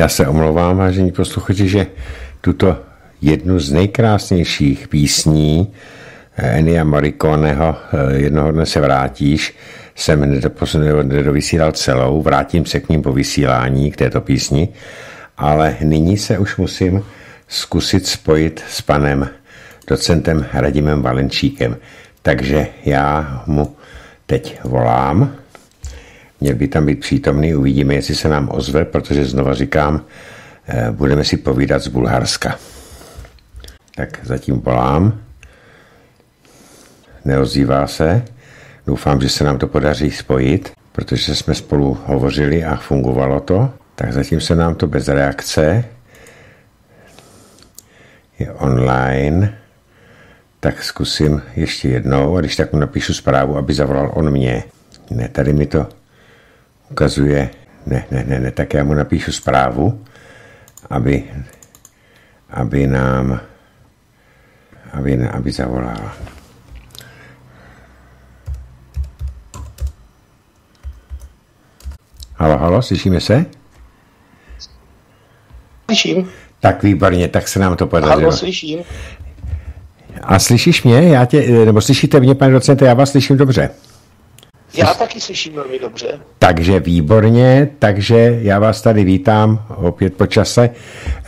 Já se omlouvám, vážení posluchači, že tuto jednu z nejkrásnějších písní eh, Enia Morriconeho eh, Jednoho dne se vrátíš, jsem nedovysílal celou, vrátím se k ním po vysílání, k této písni, ale nyní se už musím zkusit spojit s panem docentem Radimem Valenčíkem. Takže já mu teď volám. Měl by tam být přítomný, uvidíme, jestli se nám ozve, protože znova říkám, eh, budeme si povídat z Bulharska. Tak zatím volám. Neozývá se. Doufám, že se nám to podaří spojit, protože jsme spolu hovořili a fungovalo to. Tak zatím se nám to bez reakce. Je online. Tak zkusím ještě jednou a když tak mu napíšu zprávu, aby zavolal on mě. Ne, tady mi to ukazuje, ne, ne, ne, ne, tak já mu napíšu zprávu, aby, aby nám, aby, aby zavolal. Halo, halo, slyšíme se? Slyším. Tak výborně, tak se nám to podařilo. Halo, slyším. A slyšíš mě? Já tě, nebo slyšíte mě, pane docente, já vás slyším dobře. Já taky slyším velmi dobře. Takže výborně, takže já vás tady vítám opět po čase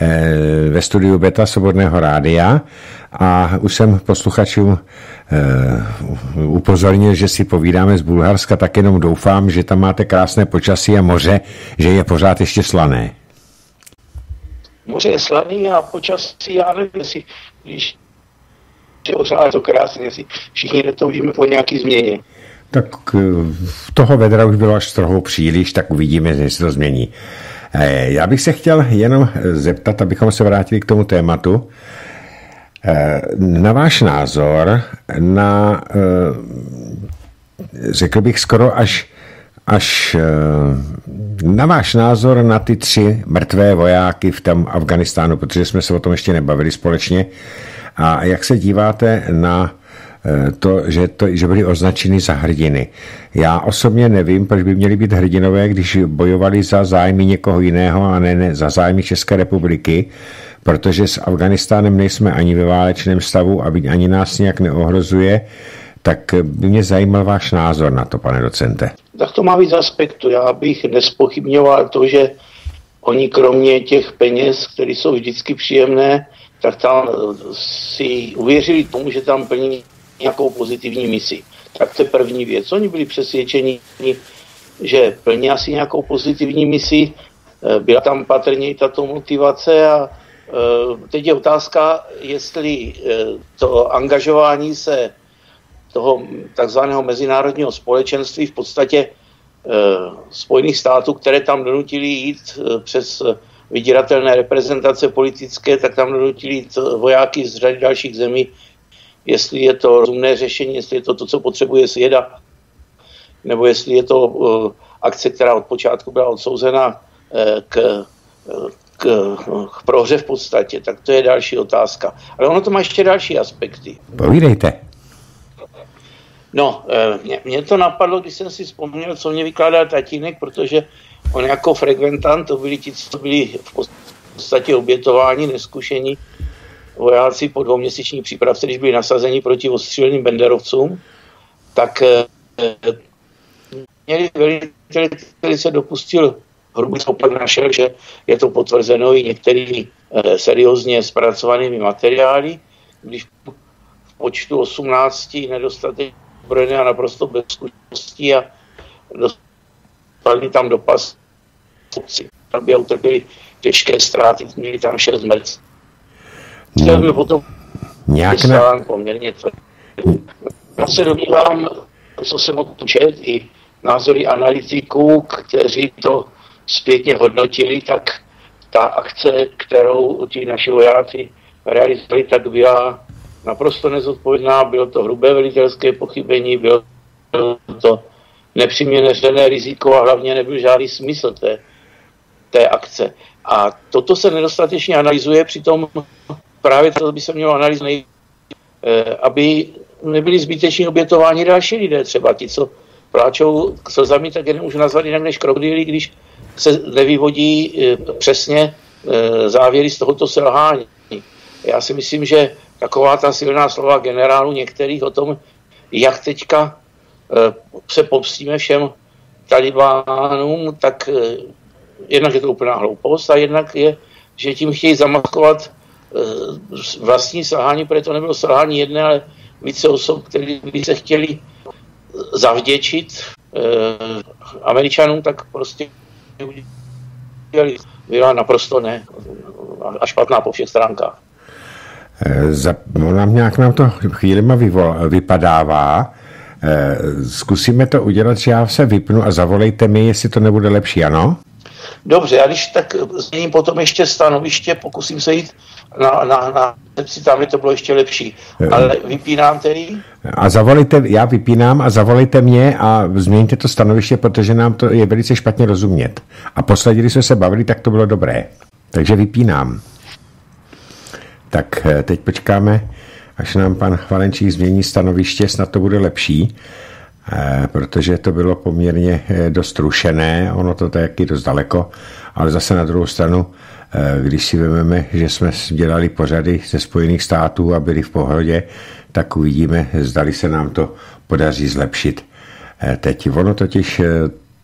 eh, ve studiu Beta Svobodného rádia a už jsem posluchačům eh, upozornil, že si povídáme z Bulharska, tak jenom doufám, že tam máte krásné počasí a moře, že je pořád ještě slané. Moře je slaný a počasí, já nevím, jestli, když je to krásně, jestli všichni netoužíme po nějaký změně. Tak eh, toho vedra už bylo až trochu příliš, tak uvidíme, jestli se to změní. Eh, já bych se chtěl jenom zeptat, abychom se vrátili k tomu tématu, eh, na váš názor, na, řekl bych skoro až, až na váš názor na ty tři mrtvé vojáky v tom Afganistánu, protože jsme se o tom ještě nebavili společně, a jak se díváte na Eh, to, že, to, že byli označeni za hrdiny. Já osobně nevím, proč by měli být hrdinové, když bojovali za zájmy někoho jiného a ne, ne za zájmy České republiky, protože s Afganistánem nejsme ani ve válečném stavu, aby ani nás nějak neohrozuje, tak by mě zajímal váš názor na to, pane docente. Tak to má víc aspektu. Já bych nespochybňoval to, že oni kromě těch peněz, které jsou vždycky příjemné, tak tam si uvěřili tomu, že tam plní nějakou pozitivní misi. Tak to je první věc. Oni byli přesvědčeni, že plní asi nějakou pozitivní misi, eh, byla tam patrně i tato motivace a eh, teď je otázka, jestli eh, to angažování se toho takzvaného mezinárodního společenství v podstatě Spojených států, které tam donutili jít přes vydíratelné reprezentace politické, tak tam donutili jít vojáky z řady dalších zemí, jestli je to rozumné řešení, jestli je to to, co potřebuje svěda, nebo jestli je to uh, akce, která od počátku byla odsouzena uh, k, uh, k, k prohře v podstatě, tak to je další otázka. Ale ono to má ještě další aspekty. Povídejte. No, mě, mě to napadlo, když jsem si vzpomněl, co mě vykládá tatínek, protože on jako frekventant, to byli ti, co byli v podstatě obětováni, neskušení, vojáci po dvouměsíční přípravce, když byli nasazeni proti ostříleným benderovcům, tak eh, měli velitel, který se dopustil hrubý pak našel, že je to potvrzeno i některými eh, seriózně zpracovanými materiály, když v počtu 18 nedostatek zbrojené a naprosto bez zkušeností a dostali tam do pas aby utrpěli těžké ztráty, měli tam 6 mrtvých Chtěl by potom Nějak na... poměrně Já se domnívám, co jsem mohl čet, i názory analytiků, kteří to zpětně hodnotili, tak ta akce, kterou ti naši vojáci realizovali, tak byla naprosto nezodpovědná, bylo to hrubé velitelské pochybení, bylo to nepřiměřené riziko a hlavně nebyl žádný smysl té, té akce. A toto se nedostatečně analyzuje, přitom právě to by se mělo analyzovat, eh, aby nebyli zbyteční obětováni další lidé, třeba ti, co pláčou slzami, tak je nemůžu nazvat jinak než krokodýly, když se nevyvodí přesně závěry z tohoto selhání. Já si myslím, že taková ta silná slova generálu některých o tom, jak teďka se popstíme všem talibánům, tak jednak je to úplná hloupost a jednak je, že tím chtějí zamaskovat vlastní selhání, protože to nebylo selhání jedné, ale více osob, které by se chtěli zavděčit eh, Američanům, tak prostě byla naprosto ne a špatná po všech stránkách. Eh, za, nám nějak nám to chvílema vypadává. Eh, zkusíme to udělat, že já se vypnu a zavolejte mi, jestli to nebude lepší, ano? Dobře, já když tak změním potom ještě stanoviště, pokusím se jít na, na, na si tam by to bylo ještě lepší. Ale vypínám tedy. A zavolejte, já vypínám a zavolejte mě a změňte to stanoviště, protože nám to je velice špatně rozumět. A posledně, když jsme se bavili, tak to bylo dobré. Takže vypínám. Tak eh, teď počkáme, až nám pan Valenčík změní stanoviště, snad to bude lepší. Eh, protože to bylo poměrně eh, dost rušené, ono to taky dost daleko, ale zase na druhou stranu, když si vezmeme, že jsme dělali pořady ze Spojených států a byli v pohodě, tak uvidíme, zdali se nám to podaří zlepšit. Teď ono totiž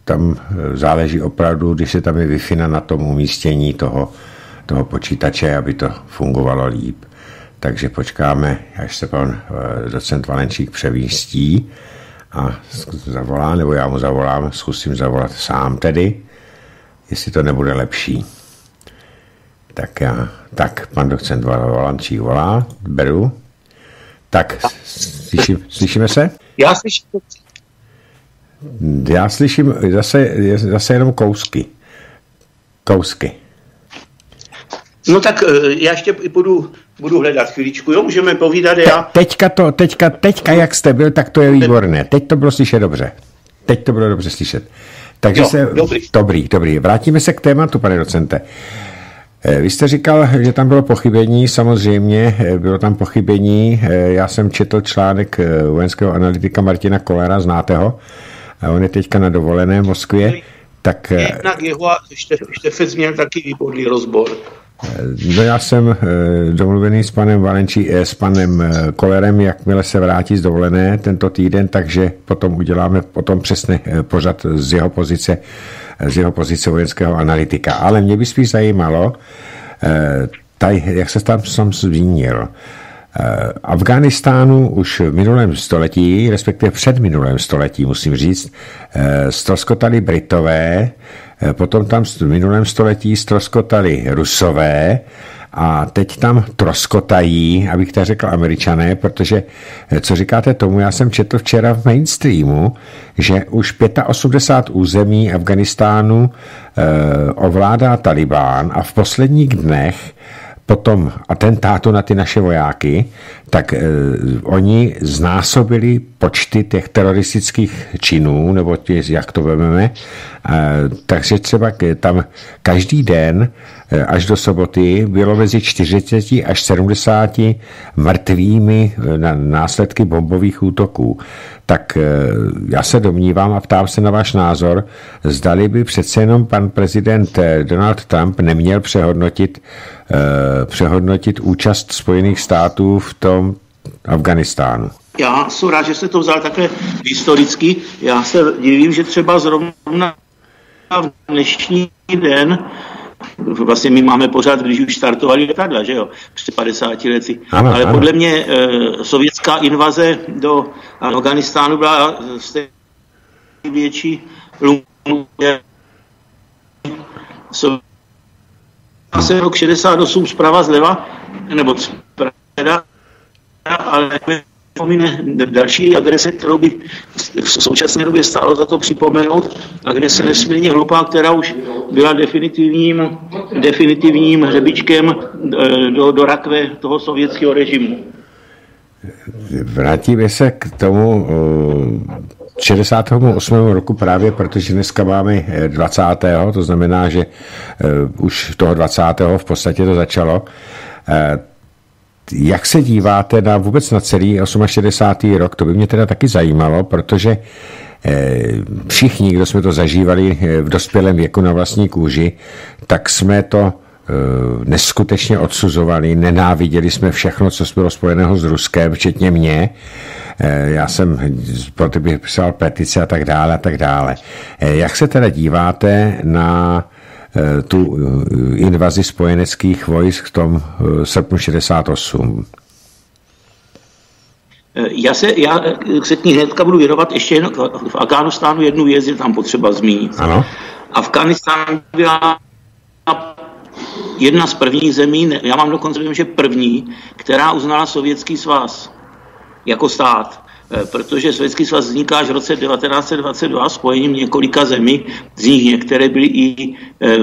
tam záleží opravdu, když se tam je wi na tom umístění toho, toho počítače, aby to fungovalo líp. Takže počkáme, až se pan docent Valenčík převístí a zavolá, nebo já mu zavolám, zkusím zavolat sám tedy, jestli to nebude lepší. Tak já, tak pan docent Valančík volá, beru. Tak, slyší, slyšíme se? Já slyším. Já slyším zase, zase jenom kousky. Kousky. No tak eh, já ještě budu, budu hledat chvíličku, jo, můžeme povídat já. Te, teďka to, teďka, teďka jak jste byl, tak to je výborné. Teď to bylo slyšet dobře. Teď to bylo dobře slyšet. Takže jo, se, dobrý. dobrý, dobrý. Vrátíme se k tématu, pane docente. Vy jste říkal, že tam bylo pochybení, samozřejmě eh, bylo tam pochybení. Já jsem četl článek vojenského analytika Martina Kolera, znáte ho? On je teďka na dovolené v Moskvě. Tak... Jednak jeho a Štefec měl taky výborný rozbor. No já jsem eh, domluvený s panem Valenčí, eh, s panem eh, Kolerem, jakmile se vrátí z dovolené tento týden, takže potom uděláme potom přesně pořad z jeho pozice, z jeho pozice vojenského analytika. Ale mě by spíš zajímalo, taj, jak se tam jsem zmínil, Afganistánu už v minulém století, respektive před minulém století, musím říct, stroskotali Britové, Eh, potom tam v minulém století stroskotali Rusové a teď tam troskotají, abych to řekl američané, protože eh, co říkáte tomu, já jsem četl včera v mainstreamu, že už 85 území Afganistánu eh, ovládá Talibán a v posledních dnech po tom atentátu na ty naše vojáky, tak eh, oni znásobili počty těch teroristických činů, nebo tě, jak to vezmeme, eh, takže třeba tam každý den eh, až do soboty bylo mezi 40 až 70 mrtvými eh, na následky bombových útoků. Tak já se domnívám a ptám se na váš názor, zdali by přece jenom pan prezident Donald Trump neměl přehodnotit, přehodnotit účast Spojených států v tom Afganistánu. Já jsem rád, že jste to vzal takhle historicky. Já se divím, že třeba zrovna v dnešní den vlastně my máme pořád, když už startovali letadla, že jo, před 50 lety. Ano, Ale ano. podle mě e, sovětská invaze do Afganistánu byla stejně větší se rok 68 zprava zleva, nebo zprava, ale připomíne další adrese, kterou by v současné době stálo za to připomenout a kde se nesmírně hloupá, která už byla definitivním, definitivním hřebičkem eh, do, do rakve toho sovětského režimu. Vrátíme se k tomu 68. Eh, roku právě, protože dneska máme 20. to znamená, že eh, už toho 20. v podstatě to začalo jak se díváte na vůbec na celý 68. rok? To by mě teda taky zajímalo, protože všichni, kdo jsme to zažívali v dospělém věku na vlastní kůži, tak jsme to neskutečně odsuzovali, nenáviděli jsme všechno, co bylo spojeného s Ruskem, včetně mě. Já jsem pro bych psal petice a tak dále a tak dále. Jak se teda díváte na Eh, tu eh, invazi spojeneckých vojsk v tom eh, srpnu 68. Já se, já se k ní hnedka budu věnovat ještě jen v Afganistánu jednu věc je tam potřeba zmínit. Ano. Afganistán byla jedna z prvních zemí, já mám dokonce vím, že první, která uznala Sovětský svaz jako stát. Eh, protože Sovětský svaz vzniká až v roce 1922 spojením několika zemí, z nich některé byly i e,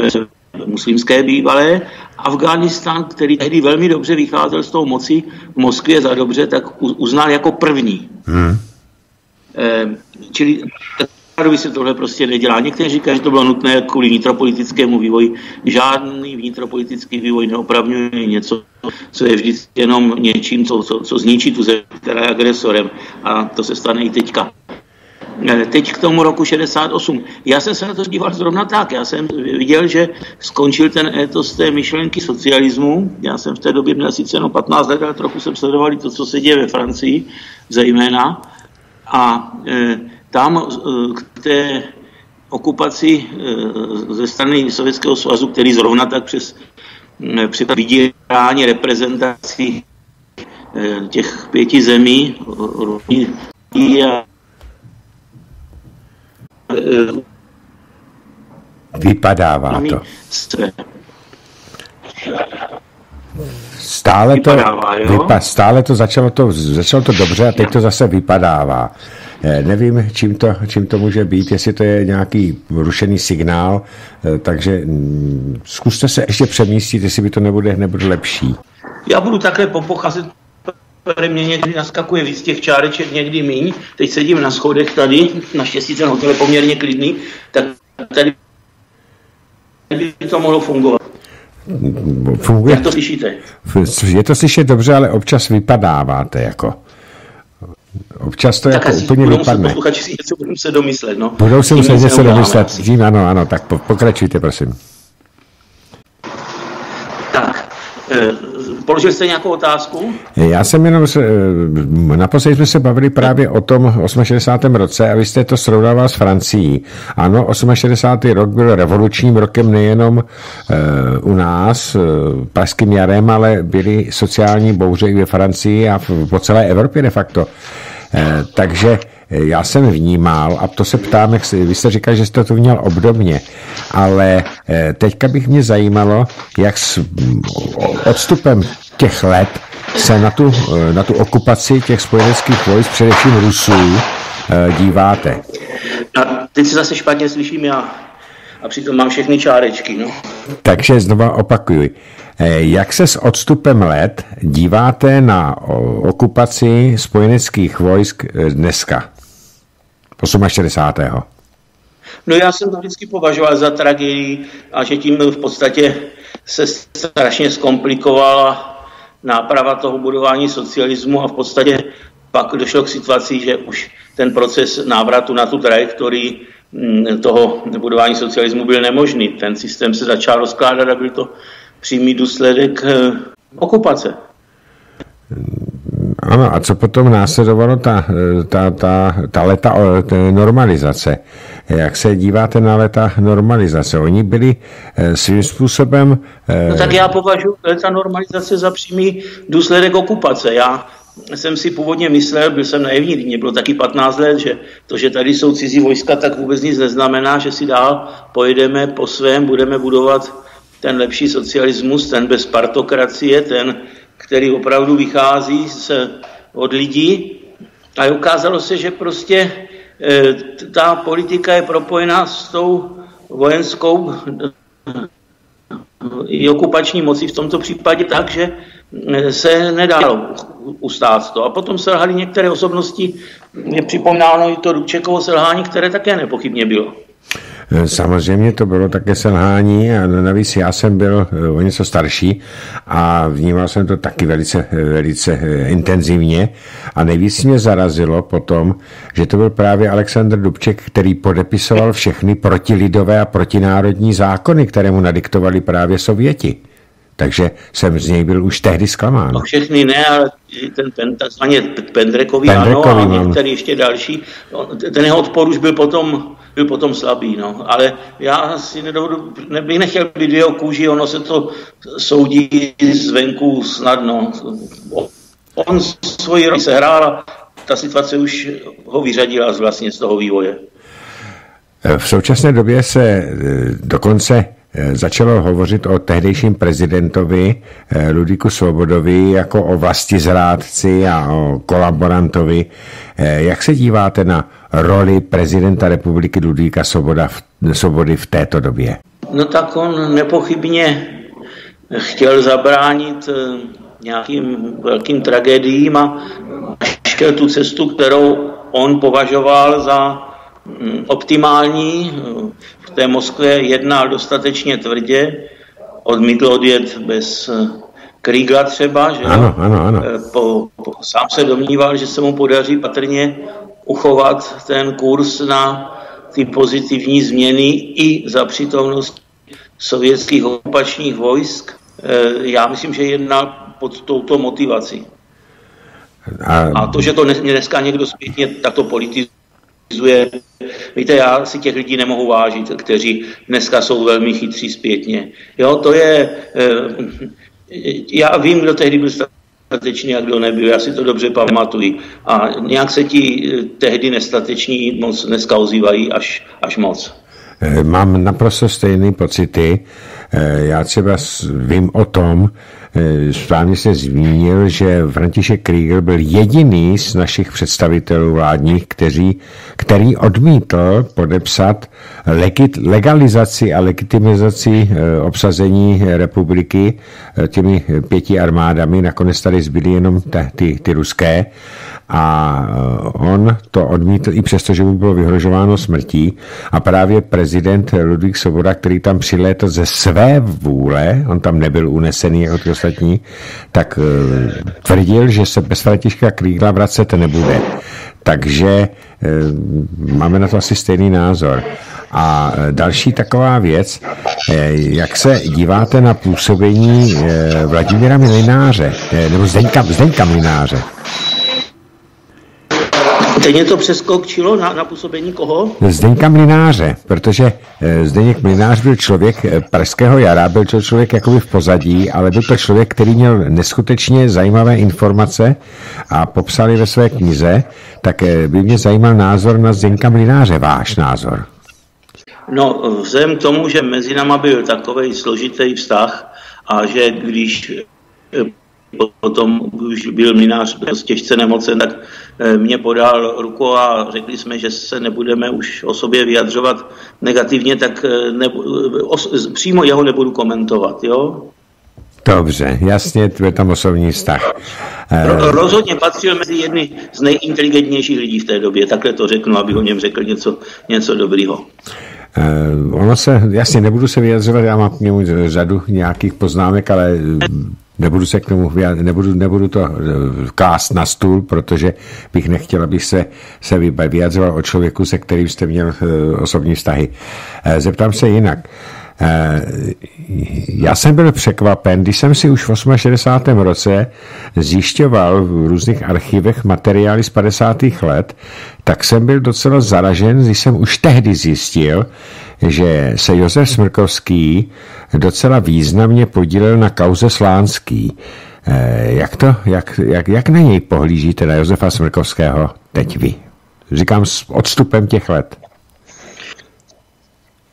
muslimské bývalé. Afghánistán, který tehdy velmi dobře vycházel z toho moci v Moskvě za dobře, tak uznal jako první. Hmm. E, čili by se tohle prostě nedělá. Někteří říkají, že to bylo nutné kvůli vnitropolitickému vývoji. Žádný vnitropolitický vývoj neopravňuje něco, co je vždycky jenom něčím, co, co, co zničí tu zemi, která je agresorem. A to se stane i teďka. E, teď k tomu roku 68. Já jsem se na to díval zrovna tak. Já jsem viděl, že skončil ten étos té myšlenky socialismu. Já jsem v té době měl sice jenom 15 let, ale trochu jsem sledoval to, co se děje ve Francii, zejména. A e, tam eh, k té okupaci eh, ze strany Sovětského svazu, který zrovna tak přes, eh, přes vydírání reprezentací těch pěti zemí Vypadává to. Stále to, vypa, stále to začalo to, začalo to dobře a teď to zase vypadává. Eh, nevím, čím to, čím to může být, jestli to je nějaký rušený signál, eh, takže mm, zkuste se ještě přemístit, jestli by to nebude, nebude lepší. Já budu takhle popochazet mě někdy naskakuje víc těch čáreček, někdy míň. Teď sedím na schodech tady, naštěstí ten hotel je poměrně klidný, tak tady by to mohlo fungovat. Funguje. Jak to slyšíte? Je to slyšet dobře, ale občas vypadáváte jako. Občas to tak jako úplně budou vypadne. Si něco budou se domyslet. No. Budou si muset něco domyslet. Tím, ano, ano, tak pokračujte, prosím. Tak, e, položil jste nějakou otázku? Já jsem jenom, se, eh, naposledy jsme se bavili právě o tom 68. roce a vy jste to srovnával s Francií. Ano, 68. rok byl revolučním rokem nejenom e, u nás, e, pražským jarem, ale byly sociální bouře i ve Francii a v, po celé Evropě de facto. E, takže já jsem vnímal, a to se ptám, jak vy jste říkal, že jste to vnímal obdobně, ale eh, teďka bych mě zajímalo, jak s odstupem těch let se na tu, eh, na tu okupaci těch spojeneckých vojsk, především Rusů, eh, díváte. A teď se zase špatně slyším já. A přitom mám všechny čárečky. No. Takže znova opakuju. Jak se s odstupem let díváte na okupaci spojeneckých vojsk dneska? 68. No já jsem to vždycky považoval za tragédii a že tím v podstatě se strašně zkomplikovala náprava toho budování socialismu a v podstatě pak došlo k situaci, že už ten proces návratu na tu trajektorii toho budování socialismu byl nemožný. Ten systém se začal rozkládat a byl to přímý důsledek eh, okupace. Ano, a co potom následovalo ta, ta, ta, ta leta normalizace? Jak se díváte na leta normalizace? Oni byli eh, svým způsobem... Eh, no tak já považuji leta normalizace za přímý důsledek okupace. Já jsem si původně myslel, byl jsem naivní, mě bylo taky 15 let, že to, že tady jsou cizí vojska, tak vůbec nic neznamená, že si dál pojedeme po svém, budeme budovat ten lepší socialismus, ten bez partokracie, ten který opravdu vychází z, od lidí. A ukázalo se, že prostě e, ta politika je propojená s tou vojenskou i okupační moci v tomto případě tak, že e, se nedalo ustát to. A potom selhali některé osobnosti, je připomínáno i to Dubčekovo selhání, které také nepochybně bylo. Samozřejmě to bylo také selhání a navíc já jsem byl o něco starší a vnímal jsem to taky velice, velice intenzivně a nejvíc mě zarazilo potom, že to byl právě Aleksandr Dubček, který podepisoval všechny protilidové a protinárodní zákony, které mu nadiktovali právě Sověti. Takže jsem z něj byl už tehdy zklamán. No všechny ne, ale ten, ten takzvaně Pendrekový, ano, a některý ještě další. No, ten jeho odpor už byl potom, byl potom slabý, no. Ale já si nedohodu, bych nechtěl být jeho kůži, ono se to soudí zvenku snadno. On svoji roli sehrál a ta situace už ho vyřadila z vlastně z toho vývoje. V současné době se eh, dokonce začalo hovořit o tehdejším prezidentovi eh, Ludiku Svobodovi jako o vlasti zrádci a o kolaborantovi. Eh, jak se díváte na roli prezidenta republiky Ludvíka Svoboda v, Svobody v této době? No tak on nepochybně chtěl zabránit nějakým velkým tragédiím a šel tu cestu, kterou on považoval za mm, optimální té Moskvě jednal dostatečně tvrdě, odmítl odjet bez eh, Krígla třeba, že ano, ano, ano. Eh, po, po, sám se domníval, že se mu podaří patrně uchovat ten kurz na ty pozitivní změny i za přítomnost sovětských okupačních vojsk. Eh, já myslím, že jednal pod touto motivací. A, a to, že to dneska někdo zpětně takto politizuje, Víte, já si těch lidí nemohu vážit, kteří dneska jsou velmi chytří zpětně. Jo, to je, eh, já vím, kdo tehdy byl statečný a kdo nebyl, já si to dobře pamatuju. A nějak se ti eh, tehdy nestateční moc dneska ozývají až, až moc. Eh, mám naprosto stejné pocity. Já třeba vím o tom, správně se zmínil, že František Krieger byl jediný z našich představitelů vládních, kteří, který odmítl podepsat legalizaci a legitimizaci eh, obsazení republiky eh, těmi pěti armádami. Nakonec tady zbyly jenom ty, ty ruské a on to odmítl i přesto, že mu bylo vyhrožováno smrtí a právě prezident Ludvík Svoboda, který tam přilétl ze své vůle, on tam nebyl unesený jako ty ostatní, tak uh, tvrdil, že se bez Františka Krígla vracet nebude. Takže uh, máme na to asi stejný názor. A eh, další taková věc, jak se díváte na působení Vladimíra Milináře, nebo Zdeňka, Zdeňka Milináře? Stejně to přeskokčilo na, na působení koho? Zdeňka Mlináře, protože eh, Zdeněk Mlinář byl člověk eh, pražského jara, byl to člověk jakoby v pozadí, ale byl to člověk, který měl neskutečně zajímavé informace a popsali ve své knize, tak eh, by mě zajímal názor na Zdeňka Mlináře, váš názor. No, vzhledem k tomu, že mezi náma byl takový složitý vztah a že když potom už byl minář dost těžce nemocen, tak eh, mě podal ruku a řekli jsme, že se nebudeme už o sobě vyjadřovat negativně, tak eh, nebu, os, přímo jeho nebudu komentovat, jo? Dobře, jasně, to je tam osobní vztah. Ro, rozhodně patřil mezi jedny z nejinteligentnějších lidí v té době, takhle to řeknu, abych o něm řekl něco, něco dobrýho. Uh, ono se, jasně, nebudu se vyjadřovat, já mám k němu řadu nějakých poznámek, ale Nebudu se k tomu nebudu, nebudu to eh, kást na stůl, protože bych nechtěl, abych se, se vyjadřoval o člověku, se kterým jste měl eh, osobní vztahy. Eh, zeptám se jinak. Já jsem byl překvapen, když jsem si už v 68. roce zjišťoval v různých archivech materiály z 50. let, tak jsem byl docela zaražen, když jsem už tehdy zjistil, že se Josef Smrkovský docela významně podílel na kauze Slánský. Eh, jak, to, jak, jak, jak na něj pohlížíte, na Josefa Smrkovského, teď vy? Říkám s odstupem těch let.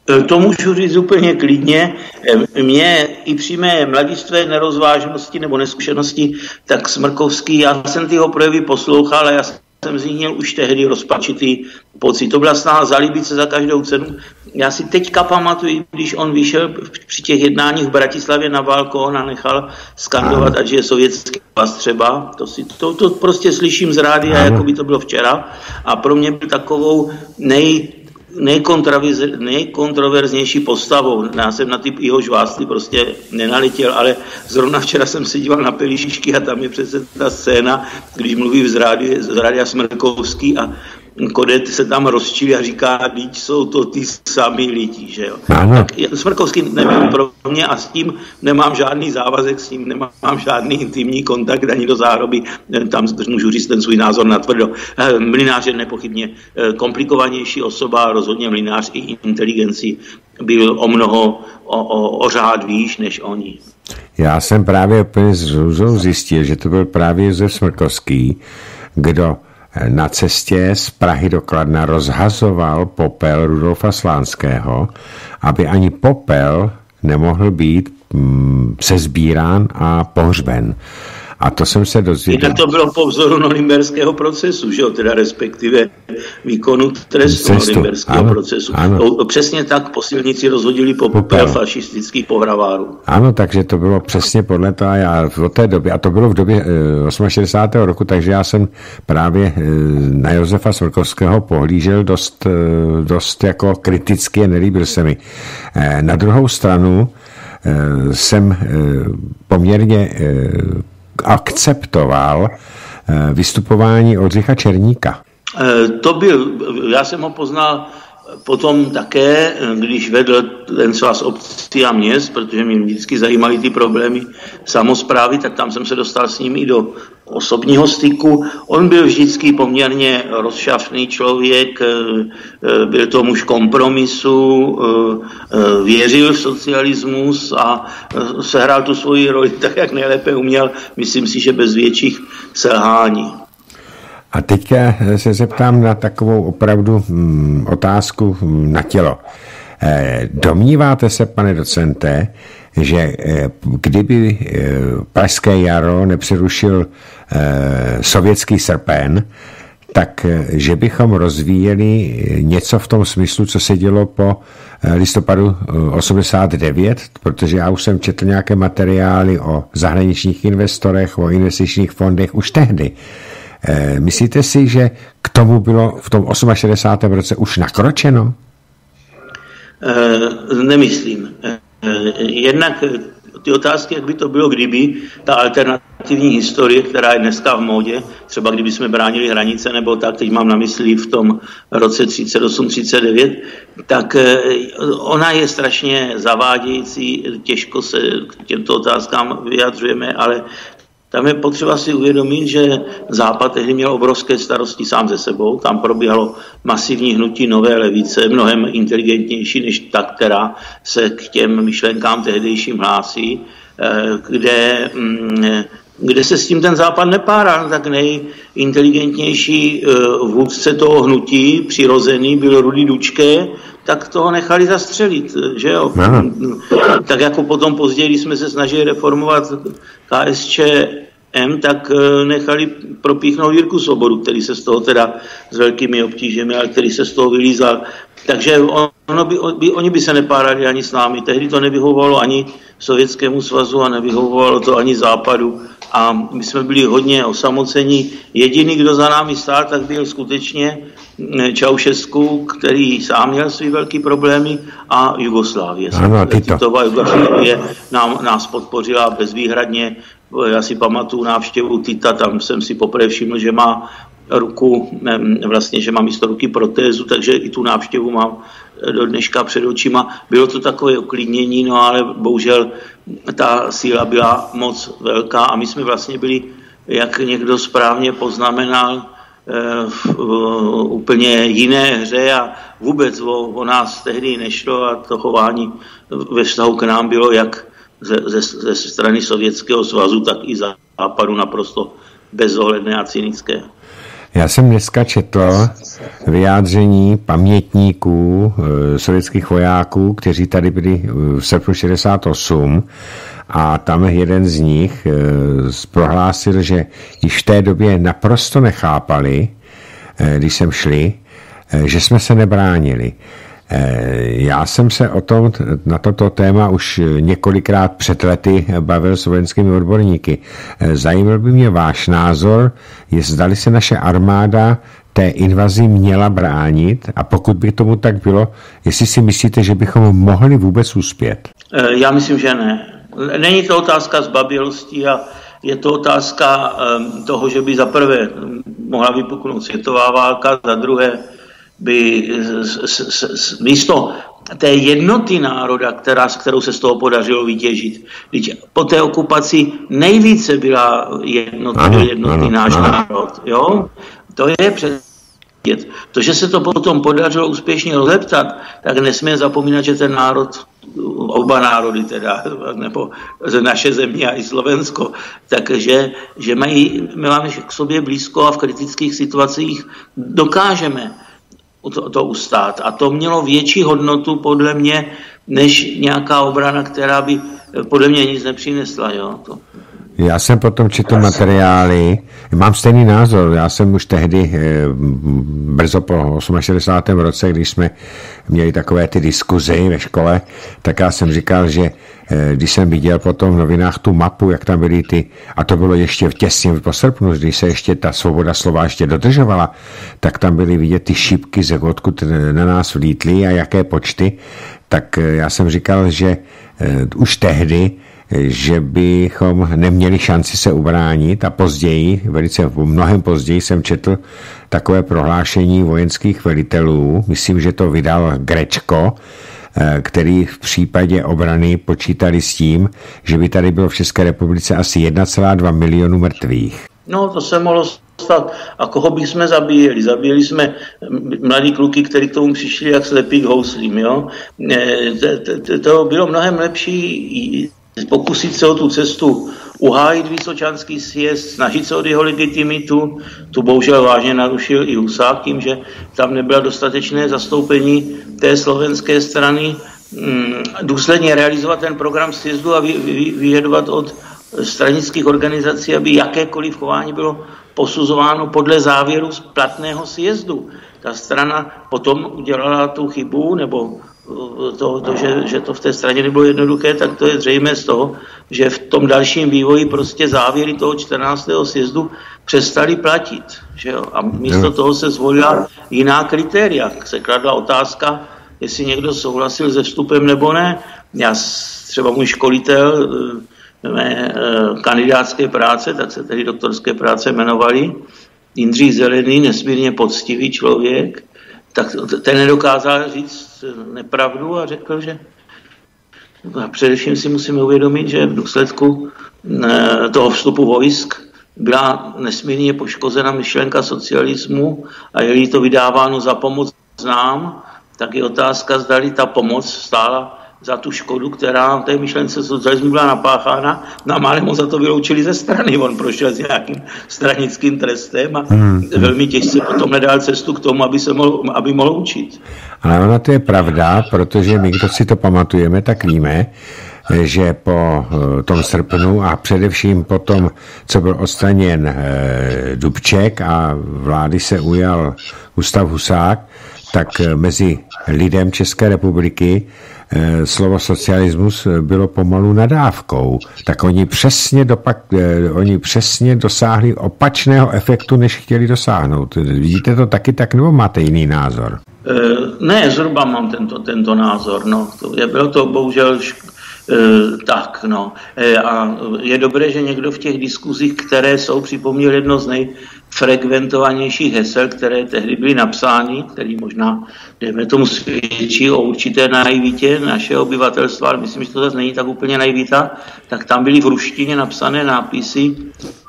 Eh, to můžu říct úplně klidně. Eh, mě i při mé mladistvé nerozvážnosti nebo neskušenosti, tak Smrkovský, já jsem ty jeho projevy poslouchal já jsem z nich měl už tehdy rozpačitý pocit. To byla snaha zalíbit se za každou cenu. Já si teďka pamatuju, když on vyšel při těch jednáních v Bratislavě na balkón a nechal skandovat, ať je sovětský vás třeba. To, si, to, to prostě slyším z rádia, jako by to bylo včera. A pro mě byl takovou nej nejkontroverznější postavou. Já jsem na typ jeho žvásty prostě nenaletěl, ale zrovna včera jsem se díval na Pelíšišky a tam je přece ta scéna, když mluví z rádia, z rádia Smrkovský a Kodet se tam rozčilí a říká, teď jsou to ty samý lidi, že jo. Ano. Tak Smrkovský nevím pro mě a s tím nemám žádný závazek, s tím nemám žádný intimní kontakt ani do zároby, tam můžu říct ten svůj názor natvrdo. Eh, Mlinář je nepochybně eh, komplikovanější osoba, rozhodně Mlinář i inteligenci byl o mnoho, o, o, o řád výš než oni. Já jsem právě úplně zjistil, že to byl právě Josef Smrkovský, kdo na cestě z Prahy do Kladna rozhazoval popel Rudolfa Slánského, aby ani popel nemohl být mm, sezbírán a pohřben. A to jsem se dozvěděl. Jinak to bylo po vzoru norimberského procesu, že jo, teda respektive výkonu trestu norimberského ano, procesu. Ano. To, přesně tak posilníci rozhodili po popel fašistických pohravárů. Ano, takže to bylo přesně podle toho a já v té době, a to bylo v době 68. Eh, roku, takže já jsem právě eh, na Josefa Smrkovského pohlížel dost, eh, dost jako kriticky a nelíbil se mi. Na druhou stranu jsem poměrně akceptoval eh, vystupování Oldřicha Černíka. Eh, to byl, já jsem ho poznal potom také, když vedl ten svaz obcí a měst, protože mě vždycky zajímaly ty problémy samozprávy, tak tam jsem se dostal s ním i do osobního styku. On byl vždycky poměrně rozšafný člověk, eh, eh, byl to muž kompromisu, eh, věřil v socialismus a sehrál tu svoji roli tak, jak nejlépe uměl, myslím si, že bez větších selhání. A teď se zeptám na takovou opravdu hm, otázku hm, na tělo. Domníváte se, pane docente, že eh, kdyby eh, Pražské jaro nepřerušil sovětský srpen, tak že bychom rozvíjeli něco v tom smyslu, co se dělo po listopadu 89, protože já už jsem četl nějaké materiály o zahraničních investorech, o investičních fondech už tehdy. Eh, myslíte si, že k tomu bylo v tom 68. roce už nakročeno? Eh, nemyslím. Eh, jednak ty otázky, jak by to bylo, kdyby ta alternativní historie, která je dneska v módě, třeba kdyby jsme bránili hranice nebo tak, teď mám na mysli v tom roce 38-39, tak ona je strašně zavádějící, těžko se k těmto otázkám vyjadřujeme, ale tam je potřeba si uvědomit, že Západ tehdy měl obrovské starosti sám ze sebou. Tam probíhalo masivní hnutí nové levice, mnohem inteligentnější než ta, která se k těm myšlenkám tehdejším hlásí, eh, kde mm, kde se s tím ten západ nepáral, tak nejinteligentnější eh, vůdce toho hnutí, přirozený, byl Rudy Dučke, tak toho nechali zastřelit, že jo? Aha. Tak jako potom později, když jsme se snažili reformovat KSČ M, tak eh, nechali propíchnout Jirku Soboru, který se z toho teda s velkými obtížemi, ale který se z toho vylízal. Takže ono by, by, oni by se nepárali ani s námi. Tehdy to nevyhovovalo ani Sovětskému svazu a nevyhovovalo to ani Západu. A my jsme byli hodně osamocení. Jediný, kdo za námi stál, tak byl skutečně eh, Čaušesku, který sám měl své velké problémy a Jugoslávie. Ano, Titová Jugoslávie nám, nás podpořila bezvýhradně já si pamatuju návštěvu Tita, tam jsem si poprvé všiml, že má ruku, vlastně, že má místo ruky protézu, takže i tu návštěvu mám do dneška před očima. Bylo to takové uklidnění, no ale bohužel ta síla byla moc velká a my jsme vlastně byli, jak někdo správně poznamenal, eh, v úplně jiné hře a vůbec o, o nás tehdy nešlo a to chování ve vztahu k nám bylo jak ze, ze, ze strany Sovětského svazu, tak i západu naprosto bezohledné a cynické. Já jsem dneska četl vyjádření pamětníků e, sovětských vojáků, kteří tady byli eh, v srpnu 68 a tam jeden z nich e, prohlásil, že již v té době naprosto nechápali, když jsem šli, že jsme se nebránili. Eh, já jsem se o tom, na toto téma už několikrát před lety bavil s vojenskými odborníky. Eh, zajímal by mě váš názor, je zdali se naše armáda té invazi měla bránit a pokud by tomu tak bylo, jestli si myslíte, že bychom mohli vůbec uspět? Eh, já myslím, že ne. Není to otázka zbabělosti a je to otázka ehm, toho, že by za prvé mohla vypuknout světová válka, za druhé by místo té jednoty národa, která, s kterou se z toho podařilo vytěžit. Když po té okupaci nejvíce byla jednotný, ano, jednotný ano, náš ano. národ. Jo? To je přes to, že se to potom podařilo úspěšně rozeptat, tak nesmíme zapomínat, že ten národ, oba národy teda, nebo naše země a i Slovensko, takže že mají, my máme k sobě blízko a v kritických situacích dokážeme to, to ustát. A to mělo větší hodnotu podle mě, než nějaká obrana, která by podle mě nic nepřinesla. Jo? To, já jsem potom četl materiály, mám stejný názor, já jsem už tehdy eh, brzo po 68. roce, když jsme měli takové ty diskuze ve škole, tak já jsem říkal, že když jsem viděl potom v novinách tu mapu, jak tam byly ty, a to bylo ještě v těsně po srpnu, když se ještě ta svoboda slova ještě dodržovala, tak tam byly vidět ty šipky, ze odkud na nás vlítly a jaké počty, tak eh, já jsem říkal, že už tehdy že bychom neměli šanci se ubránit a později, velice mnohem později jsem četl takové prohlášení vojenských velitelů, myslím, že to vydal Grečko, eh, který v případě obrany počítali s tím, že by tady bylo v České republice asi 1,2 milionu mrtvých. No, to se mohlo stát. A koho bychom zabíjeli? Zabíjeli jsme mladí kluky, kteří k tomu přišli jak slepí k houslím. Jo? Eh, to bylo mnohem lepší pokusit se o tu cestu uhájit Vysočanský sjezd, snažit se o jeho legitimitu. Tu bohužel vážně narušil i Husák tím, že tam nebyla dostatečné zastoupení té slovenské strany. Mm, důsledně realizovat ten program sjezdu a vyjedovat od stranických organizací, aby jakékoliv chování bylo posuzováno podle závěru z platného sjezdu. Ta strana potom udělala tu chybu, nebo to, to že, že to v té straně nebylo jednoduché, tak to je zřejmé z toho, že v tom dalším vývoji prostě závěry toho 14. sjezdu přestali platit. Že jo? A místo toho se zvolila jiná kritéria. Se kladla otázka, jestli někdo souhlasil se vstupem nebo ne. Já třeba můj školitel eh, mé eh, kandidátské práce, tak se tedy doktorské práce jmenovali, Jindřich Zelený, nesmírně poctivý člověk, tak ten nedokázal říct nepravdu a řekl, že a především si musíme uvědomit, že v důsledku eh, toho vstupu vojsk byla nesmírně poškozena myšlenka socialismu a je to vydáváno za pomoc nám, tak je otázka, zda ta pomoc stála za tu škodu, která v té myšlence socialismu byla napáchána. No a málem za to vyloučili ze strany. On prošel s nějakým stranickým trestem a hmm. velmi těžce potom nedal cestu k tomu, aby, se mohl, aby mohl učit. Ale ona to je pravda, protože my, kdo si to pamatujeme, tak víme, že po eh, tom srpnu a především po tom, co byl odstraněn eh, Dubček a vlády se ujal Gustav Husák, tak eh, mezi lidem České republiky slovo socialismus eh, bylo pomalu nadávkou, tak oni přesně, dopak, eh, oni přesně dosáhli opačného efektu, než chtěli dosáhnout. Vidíte to taky tak, nebo máte jiný názor? Ne, zhruba mám tento, tento názor. No. To to bohužel tak, no. A je dobré, že někdo v těch diskuzích, které jsou, připomněl jedno z nej, frekventovanějších hesel, které tehdy byly napsány, který možná, dejme tomu, svědčí o určité naivitě našeho obyvatelstva, ale myslím, že to zase není tak úplně naivita, tak tam byly v ruštině napsané nápisy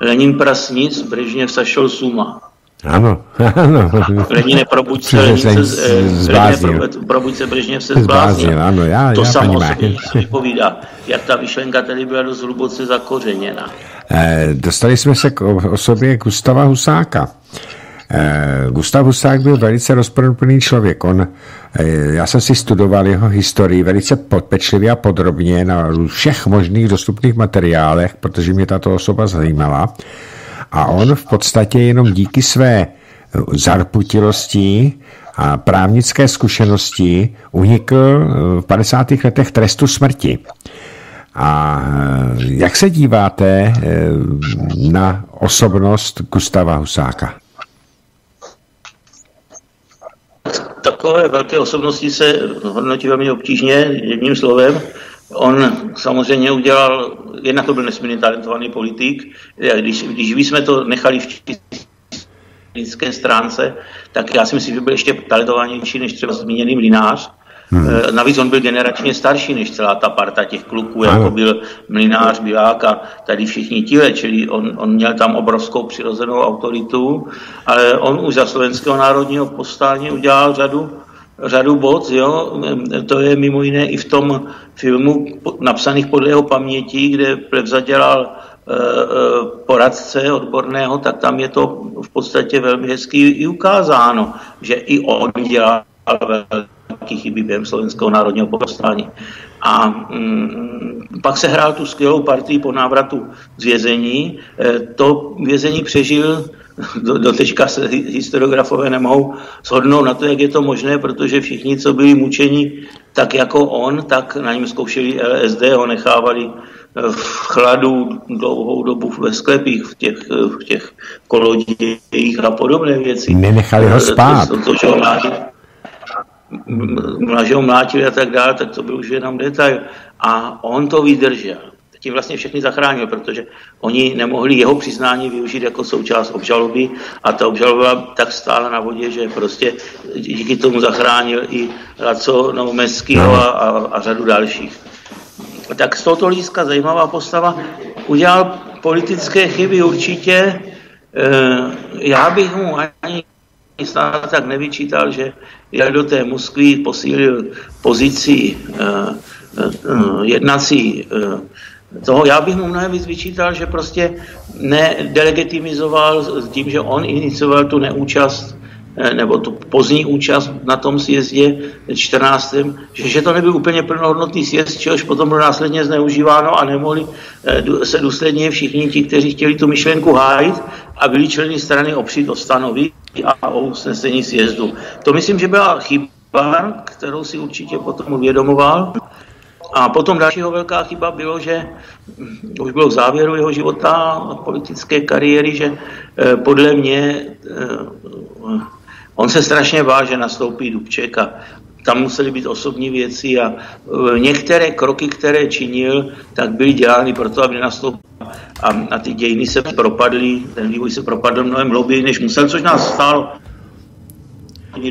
Lenin prasnic, Brežněv sašel suma. Ano, ano. Lenine, probuď se, se, Lenine, probuď se, Brežněv se zbláznil. Ano, já, to já samo se vypovídá, jak ta myšlenka tady byla dost hluboce zakořeněna. Eh, dostali jsme se k osobě Gustava Husáka. Eh, Gustav Husák byl velice rozporuplný člověk. On, eh, já jsem si studoval jeho historii velice pečlivě a podrobně na všech možných dostupných materiálech, protože mě tato osoba zajímala. A on v podstatě jenom díky své zarputilosti a právnické zkušenosti unikl v 50. letech trestu smrti. A eh, jak se díváte eh, na osobnost Gustava Husáka? takové velké osobnosti se hodnotí velmi obtížně, jedním slovem. On samozřejmě udělal, jednak to byl nesmírně talentovaný politik, když, když jsme to nechali v lidské stránce, tak já si myslím, že byl ještě talentovanější než třeba zmíněný Mlinář. Hmm. Eh, navíc on byl generačně starší než celá ta parta těch kluků, ano. jako byl Mlinář, Bilák a tady všichni tíle, čili on, on měl tam obrovskou přirozenou autoritu, ale on už za slovenského národního postání udělal řadu řadu bod, jo, to je mimo jiné i v tom filmu napsaných podle jeho paměti, kde Plevza dělal Eh, eh, poradce odborného, tak tam je to v podstatě velmi hezky i ukázáno, že i on dělal velký chyby během slovenského národního povstání. A mm, pak se hrál tu skvělou partii po návratu z vězení. E, to vězení přežil, do, do teďka se historiografové nemohou shodnout na to, jak je to možné, protože všichni, co byli mučeni tak jako on, tak na něm zkoušeli LSD, ho nechávali v chladu dlouhou dobu ve sklepích, v těch, v těch kolodějích a podobné věci. Nenechali ho spát. To, to, že ho mlátili, a tak dále, tak to byl už jenom detail. A on to vydržel. Tím vlastně všechny zachránil, protože oni nemohli jeho přiznání využít jako součást obžaloby a ta obžaloba tak stála na vodě, že prostě díky tomu zachránil i Laco Novomeského no. a, a, a řadu dalších tak z tohoto lízka zajímavá postava. Udělal politické chyby určitě. Eh, já bych mu ani snad tak nevyčítal, že jel do té Moskvy, posílil pozici eh, eh, jednací toho, já bych mu mnohem víc vyčítal, že prostě nedelegitimizoval tím, že on inicioval tu neúčast Eh, nebo tu pozdní účast na tom sjezdě 14. Že, že to nebyl úplně plnohodnotný sjezd, čehož potom bylo následně zneužíváno a nemohli eh, se důsledně všichni ti, kteří chtěli tu myšlenku hájit a byli členy strany opřít o stanovy a o usnesení sjezdu. To myslím, že byla chyba, kterou si určitě potom uvědomoval. A potom dalšího velká chyba bylo, že už bylo v závěru jeho života a politické kariéry, že eh, podle mě On se strašně bál, že nastoupí Dubček a tam musely být osobní věci a e, některé kroky, které činil, tak byly dělány proto, aby nastoupil. A, a ty dějiny se propadly, ten vývoj se propadl mnohem hlouběji, než musel, což nás stálo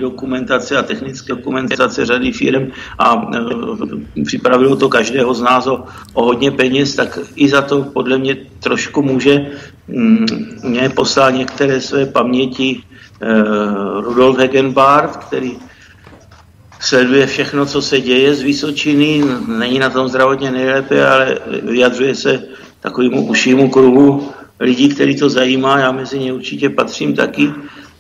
dokumentace a technické dokumentace řady firm a e, připravilo to každého z nás o, o hodně peněz, tak i za to podle mě trošku může mm, mě poslal některé své paměti Eh, Rudolf Hegenbart, který sleduje všechno, co se děje z Vysočiny, není na tom zdravotně nejlépe, ale vyjadřuje se takovému užšímu kruhu lidí, který to zajímá, já mezi ně určitě patřím taky,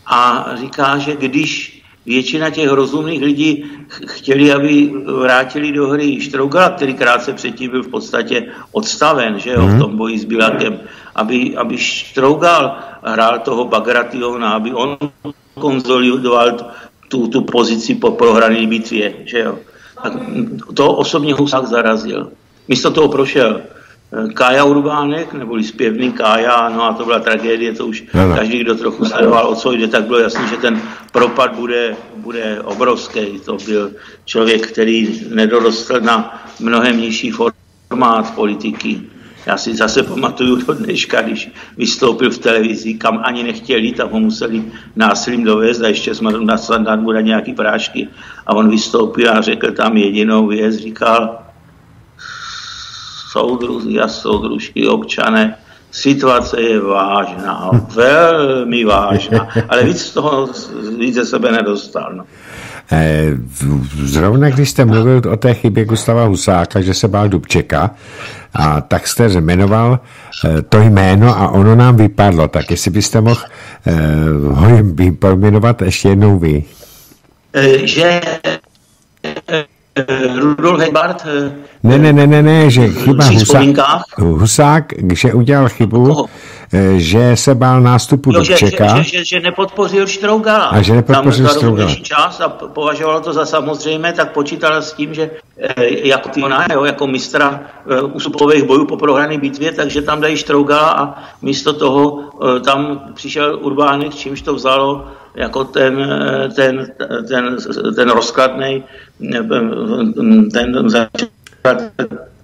a říká, že když většina těch rozumných lidí chtěli, aby vrátili do hry Štrougala, který krátce předtím byl v podstatě odstaven, že jo, v mhm. tom boji s Bilakem, aby, aby Štrougal hrál toho Bagrationa, aby on konzolidoval tu, tu pozici po prohrané bitvě, že jo. Tak to osobně Husák zarazil. Místo toho prošel Kája Urbánek, neboli zpěvný Kája, no a to byla tragédie, to už no, no. každý, kdo trochu sledoval, o co jde, tak bylo jasný, že ten propad bude, bude obrovský. To byl člověk, který nedorostl na mnohem nižší formát politiky. Já si zase pamatuju do dneška, když vystoupil v televizi, kam ani nechtěl jít a ho museli násilím dovést a ještě jsme na standardu nějaký prášky. A on vystoupil a řekl tam jedinou věc, říkal, soudruzi a soudružky občané, situace je vážná, velmi vážná, ale víc z toho víc ze sebe nedostal. No. Eh, zrovna když jste mluvil o té chybě Gustava Husáka, že se bál Dubčeka, a tak jste jmenoval eh, to jméno a ono nám vypadlo. Tak jestli byste mohl eh, ho pojmenovat ještě jednou vy. Že Rudolf Hebart ne, ne, ne, ne, ne, že chyba Husák, Husák, že udělal chybu, Eh, že se bál nástupu jo, Dubčeka. Že, že, že, že nepodpořil Štrougala. A že nepodpořil Štrougala. čas a považovalo to za samozřejmé, tak počítal s tím, že e, jako Tiona, jo, jako mistra e, ústupových bojů po prohrané bitvě, takže tam dají Štrougala a místo toho e, tam přišel Urbánek, čímž to vzalo jako ten, ten, ten, ten rozkladný ten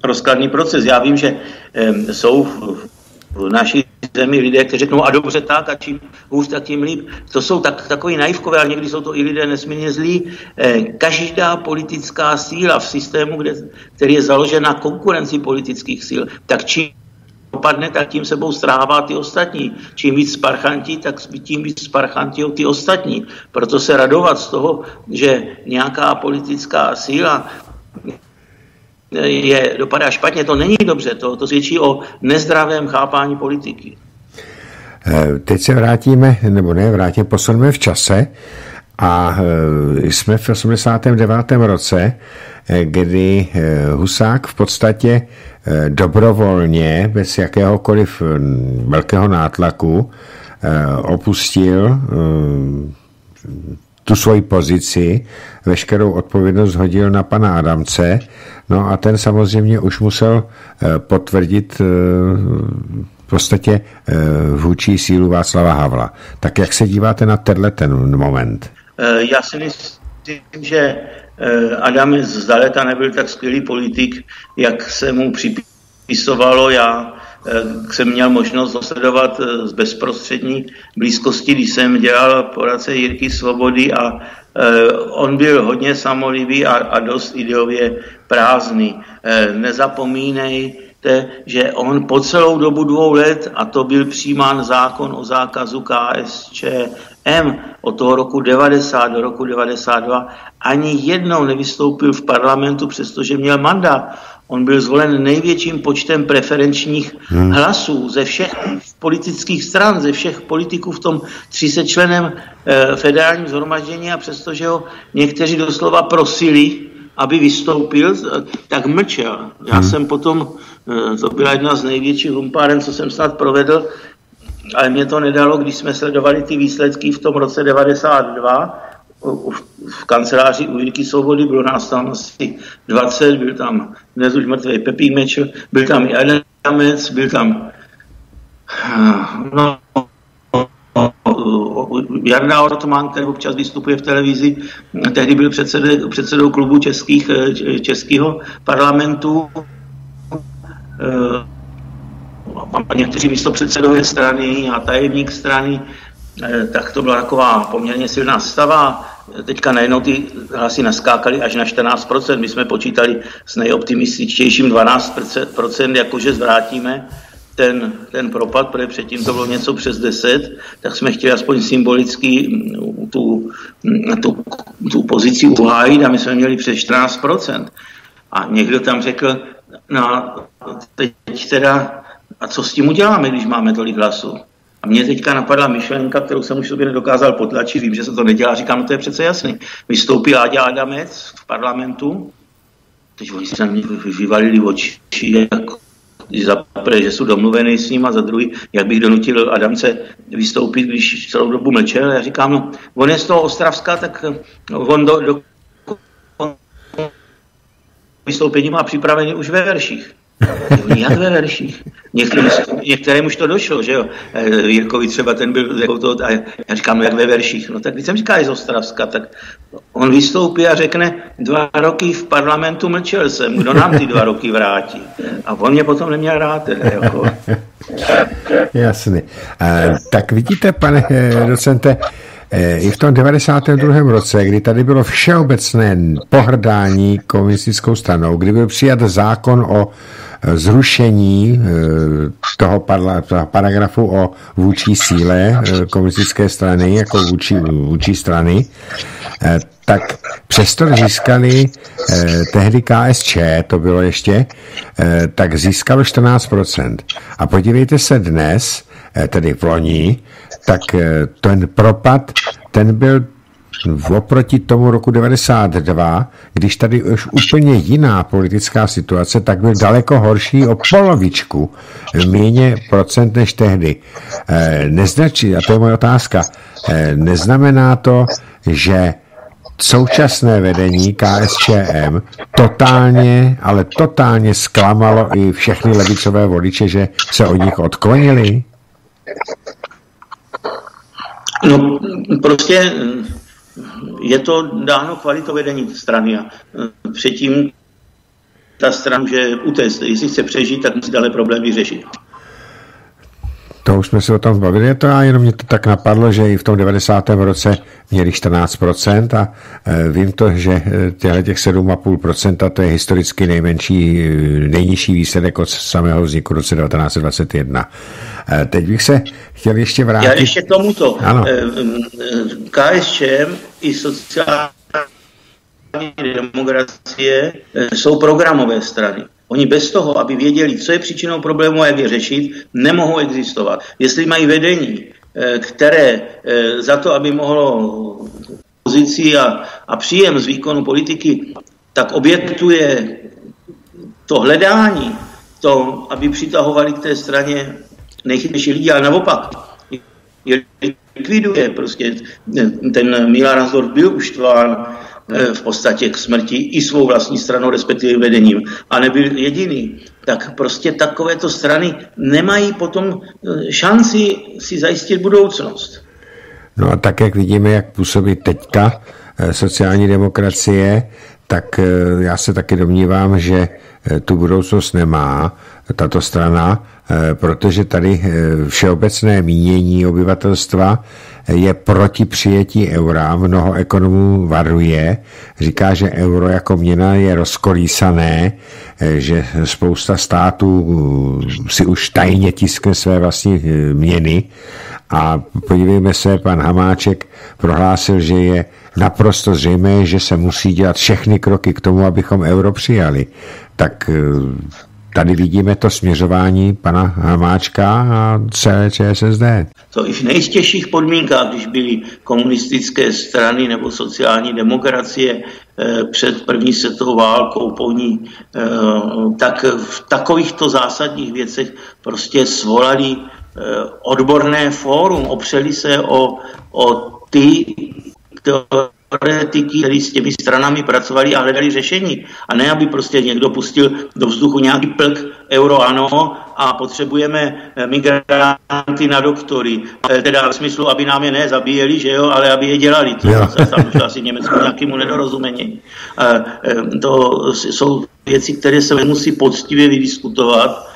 rozkladný proces. Já vím, že jsou v naší zemi lidé, kteří řeknou, a dobře tak, a čím hůř, tak tím líp. To jsou tak, takový naivkové, ale někdy jsou to i lidé nesmírně zlí. Eh, každá politická síla v systému, kde, který je založen na konkurenci politických síl, tak čím opadne, tak tím sebou strává ty ostatní. Čím víc sparchantí, tak tím víc sparchantí ty ostatní. Proto se radovat z toho, že nějaká politická síla je, dopadá špatně, to není dobře, to, to svědčí o nezdravém chápání politiky. Eh, teď se vrátíme, nebo ne, vrátíme, posuneme v čase a eh, jsme v 89. roce, eh, kdy Husák v podstatě dobrovolně, bez jakéhokoliv velkého nátlaku, opustil tu svoji pozici, veškerou odpovědnost hodil na pana Adamce, no a ten samozřejmě už musel potvrdit v podstatě vůči sílu Václava Havla. Tak jak se díváte na tenhle ten moment? Já si myslím, že Adam zdaleka nebyl tak skvělý politik, jak se mu připisovalo. Já jsem měl možnost dosledovat z bezprostřední blízkosti, když jsem dělal poradce Jirky Svobody a Eh, on byl hodně samolivý a, a dost ideově prázdný. Eh, nezapomínejte, že on po celou dobu dvou let, a to byl přijímán zákon o zákazu KSČM od toho roku 90 do roku 92, ani jednou nevystoupil v parlamentu, přestože měl mandát. On byl zvolen největším počtem preferenčních hmm. hlasů ze všech politických stran, ze všech politiků v tom 30 členem eh, federálním zhromaždění a přestože ho někteří doslova prosili, aby vystoupil, tak mlčel. Já hmm. jsem potom, eh, to byla jedna z největších lumpáren, co jsem snad provedl, ale mě to nedalo, když jsme sledovali ty výsledky v tom roce 92, v kanceláři u Jirky Svobody, bylo nás tam asi 20, byl tam dnes už mrtvý Pepík Mečel, byl tam i Adamec, byl tam no, Jarda Ortman, který občas vystupuje v televizi, tehdy byl předsedou, předsedou klubu českých, českého parlamentu. A někteří místopředsedové strany a tajemník strany, tak to byla taková poměrně silná stava. Teďka najednou ty hlasy naskákaly až na 14%. My jsme počítali s nejoptimističtějším 12%, jakože zvrátíme ten, ten propad, protože předtím to bylo něco přes 10, tak jsme chtěli aspoň symbolicky mm, tu, mm, tu, tu pozici uhájit a my jsme měli přes 14%. A někdo tam řekl, no teď teda, a co s tím uděláme, když máme tolik hlasů? A mě teďka napadla myšlenka, kterou jsem už sobě nedokázal potlačit, vím, že se to nedělá, říkám, no to je přece jasný. Vystoupí Láďa Adamec v parlamentu, teď oni se na mě vyvalili oči, jako, za prvé, že jsou domluvený s ním a za druhý, jak bych donutil Adamce vystoupit, když celou dobu mlčel. Já říkám, no, on je z toho Ostravska, tak on do, do vystoupení má připravený už ve verších. Jak ve verších. Některým, některým už to došlo, že jo. Eh, Jirkovi třeba ten byl jako to, a já říkám, jak ve verších. No tak když jsem říkal, z Ostravska, tak on vystoupí a řekne, dva roky v parlamentu mlčel jsem, kdo nám ty dva roky vrátí. A on mě potom neměl rád. Teda, jako. Jasný. A, tak vidíte, pane eh, docente, eh, i v tom 92. roce, kdy tady bylo všeobecné pohrdání komunistickou stranou, kdy byl přijat zákon o zrušení eh, toho, paragrafu o vůči síle eh, komunistické strany jako vůči, vůči strany, eh, tak přesto získali eh, tehdy KSČ, to bylo ještě, eh, tak získalo 14%. A podívejte se dnes, eh, tedy v loni, tak eh, ten propad, ten byl oproti tomu roku 92, když tady už úplně jiná politická situace, tak byl daleko horší o polovičku, méně procent než tehdy. Eh, neznačí, a to je moje otázka, eh, neznamená to, že současné vedení KSČM totálně, ale totálně zklamalo i všechny levicové voliče, že se od nich odklonili? No, prostě je to dáno kvalitou vedení strany a předtím ta strana může utéct. Jestli chce přežít, tak musí dále problémy řešit. To už jsme se o tom bavili, to a jenom mě to tak napadlo, že i v tom 90. roce měli 14% a e, vím to, že e, těchto těch 7,5% to je historicky nejmenší, e, nejnižší výsledek od samého vzniku roce 1921. Teď bych se chtěl ještě vrátit. Já ještě k tomuto. Ano. KSČM i sociální demokracie jsou programové strany. Oni bez toho, aby věděli, co je příčinou problému a jak je řešit, nemohou existovat. Jestli mají vedení, eh, které eh, za to, aby mohlo pozici a, a příjem z výkonu politiky, tak obětuje to hledání, to, aby přitahovali k té straně nejchytřejší lidi, ale naopak je likviduje. Prostě ten Milan Razdorf byl uštván v podstatě k smrti i svou vlastní stranou, respektive vedením, a nebyl jediný, tak prostě takovéto strany nemají potom eh, šanci si zajistit budoucnost. No a tak, jak vidíme, jak působí teďka eh, sociální demokracie, tak já se taky domnívám, že tu budoucnost nemá tato strana, protože tady všeobecné mínění obyvatelstva je proti přijetí eura. Mnoho ekonomů varuje, říká, že euro jako měna je rozkolísané, že spousta států si už tajně tiskne své vlastní eh, měny. A podívejme se, pan Hamáček prohlásil, že je naprosto zřejmé, že se musí dělat všechny kroky k tomu, abychom euro přijali. Tak eh, tady vidíme to směřování pana Hamáčka a celé ČSSD. To i v nejstěžších podmínkách, když byly komunistické strany nebo sociální demokracie eh, před první světovou válkou po ní, eh, tak v takovýchto zásadních věcech prostě svolali eh, odborné fórum, opřeli se o, o ty, teoretiky, kteří s těmi stranami pracovali a hledali řešení. A ne, aby prostě někdo pustil do vzduchu nějaký plk euro ano a potřebujeme eh, migranty na doktory. Eh, teda v smyslu, aby nám je nezabíjeli, že jo, ale aby je dělali. To je tam asi Německu nějakému nedorozumění. Eh, to jsou věci, které se musí poctivě vydiskutovat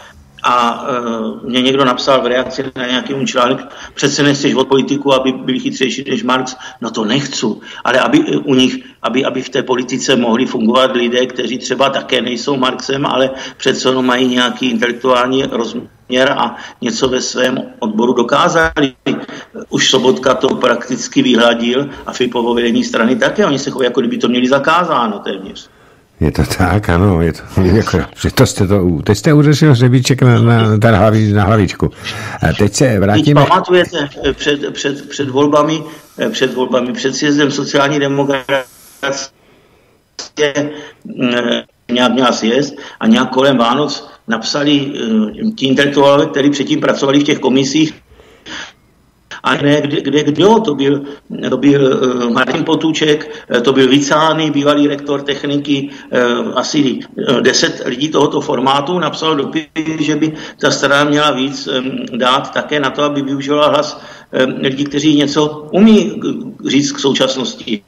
a uh, mě někdo napsal v reakci na nějaký článek, přece nechceš od politiku, aby byli chytřejší než Marx, no to nechci, ale aby u nich, aby, aby v té politice mohli fungovat lidé, kteří třeba také nejsou Marxem, ale přece jenom mají nějaký intelektuální rozměr a něco ve svém odboru dokázali. Už Sobotka to prakticky vyhladil a Fipovo vedení strany také, oni se chovají, jako kdyby to měli zakázáno téměř. Je to tak, ano, je to, jako, to jste to, teď jste uřešil hřebíček na, na, na, hlaví, na hlavičku. A teď se vrátíme... Teď pamatujete eh, před, před, před volbami, eh, před volbami, před sjezdem sociální demokracie eh, nějak měla sjezd a nějak kolem Vánoc napsali ti intelektuálové, kteří předtím pracovali v těch komisích, a ne kde, kde kdo, to byl, to byl uh, Martin Potůček, eh, to byl Vicány, bývalý rektor techniky, uh, asi deset lidí tohoto formátu napsal dopis, že by ta strana měla víc um, dát také na to, aby využila hlas um, lidí, kteří něco umí říct k současnosti.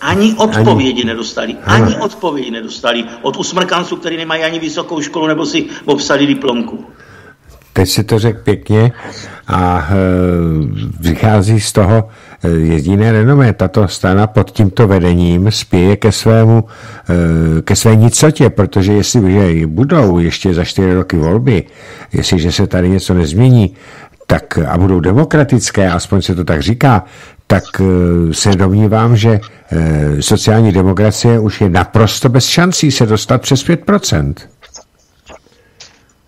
Ani odpovědi ani. nedostali. Ani odpovědi nedostali od usmrkanců, kteří nemají ani vysokou školu nebo si obsali diplomku. Teď si to řekl pěkně a e, vychází z toho e, jediné renomé. Tato strana pod tímto vedením spěje ke svému, e, ke své nicotě, protože jestli budou ještě za čtyři roky volby, jestliže se tady něco nezmění, tak a budou demokratické, aspoň se to tak říká, tak se domnívám, že sociální demokracie už je naprosto bez šancí se dostat přes 5%.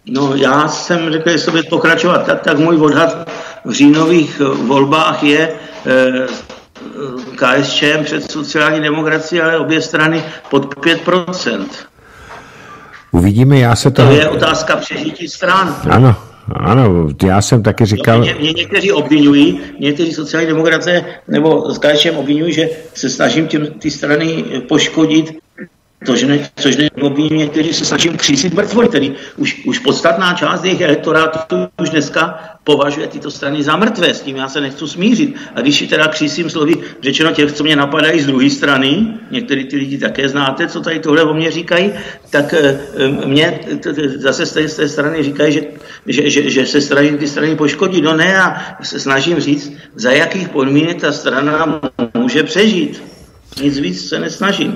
No já jsem řekl, jestli bude pokračovat tak, tak můj odhad v říjnových eh, volbách je eh, KSČM před sociální demokracií, ale obě strany pod 5%. Uvidíme, já se to... To je otázka přežití stran. Ano, ano, já jsem taky říkal... No, mě, mě někteří obvinují, někteří sociální demokracie nebo s KSČM obvinují, že se snažím těm, ty strany poškodit což, ne, což neobviní kteří se snaží křísit mrtvoly, tedy už, už podstatná část jejich elektorátu už dneska považuje tyto strany za mrtvé, s tím já se nechci smířit. A když si teda křísím slovy řečeno těch, co mě napadají z druhé strany, některý ty lidi také znáte, co tady tohle o mě říkají, tak eh, mě zase z té, z té strany říkají, že, že, že, že se strany, ty strany poškodí. No ne, já se snažím říct, za jakých podmínek ta strana může přežít. Nic víc se nesnažím.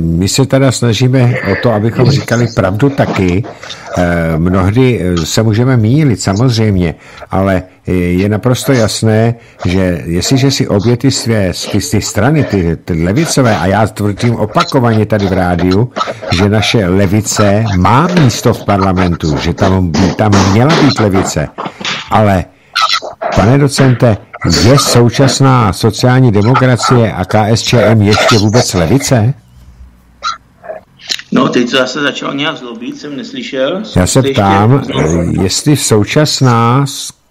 My se teda snažíme o to, abychom říkali pravdu taky. Eh, mnohdy eh, se můžeme mílit, samozřejmě, ale je naprosto jasné, že jestliže si obě ty své ty, ty strany, ty, ty levicové, a já tvrdím opakovaně tady v rádiu, že naše levice má místo v parlamentu, že tam, tam měla být levice, ale Pane docente, je současná sociální demokracie a KSČM ještě vůbec levice? No, teď to zase začalo nějak zlobit, jsem neslyšel. Já se ptám, ještě... jestli současná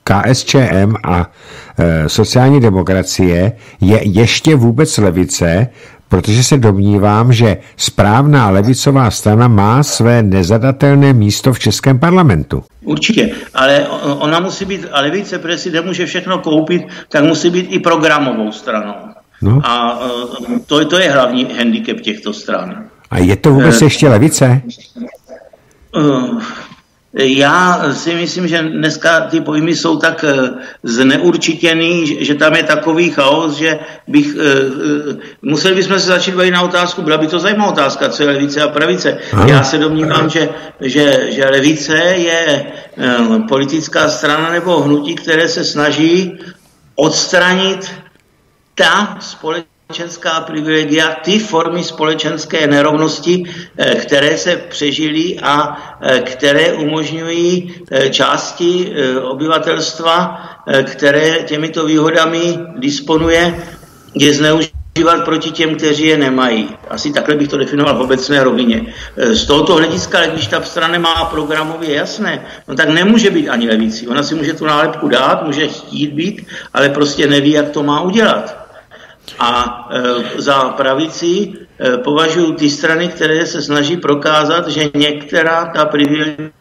KSČM a e, sociální demokracie je ještě vůbec levice, protože se domnívám, že správná levicová strana má své nezadatelné místo v Českém parlamentu. Určitě, ale ona musí být, ale viceprezident může všechno koupit, tak musí být i programovou stranou. No. A e, to, to je hlavní handicap těchto stran. A je to vůbec e, ještě levice? Já si myslím, že dneska ty pojmy jsou tak eh, zneurčitěný, že tam je takový chaos, že bych, eh, eh, museli bychom se začít bavit na otázku, byla by to zajímavá otázka, co je levice a pravice. Aha. Já se domnívám, že, že, že levice je politická strana nebo hnutí, které se snaží odstranit ta společnost, společenská privilegia, ty formy společenské nerovnosti, eh, které se přežily a eh, které umožňují eh, části obyvatelstva, které těmito výhodami disponuje, je zneužívat proti těm, kteří je nemají. Asi takhle bych to definoval v obecné rovině. Z tohoto hlediska, když ta strana nemá programově jasné, no tak nemůže být ani levicí. Ona si může tu nálepku dát, může chtít být, ale prostě neví, jak to má udělat. A e, za pravici e, považuji ty strany, které se snaží prokázat, že některá ta privilegia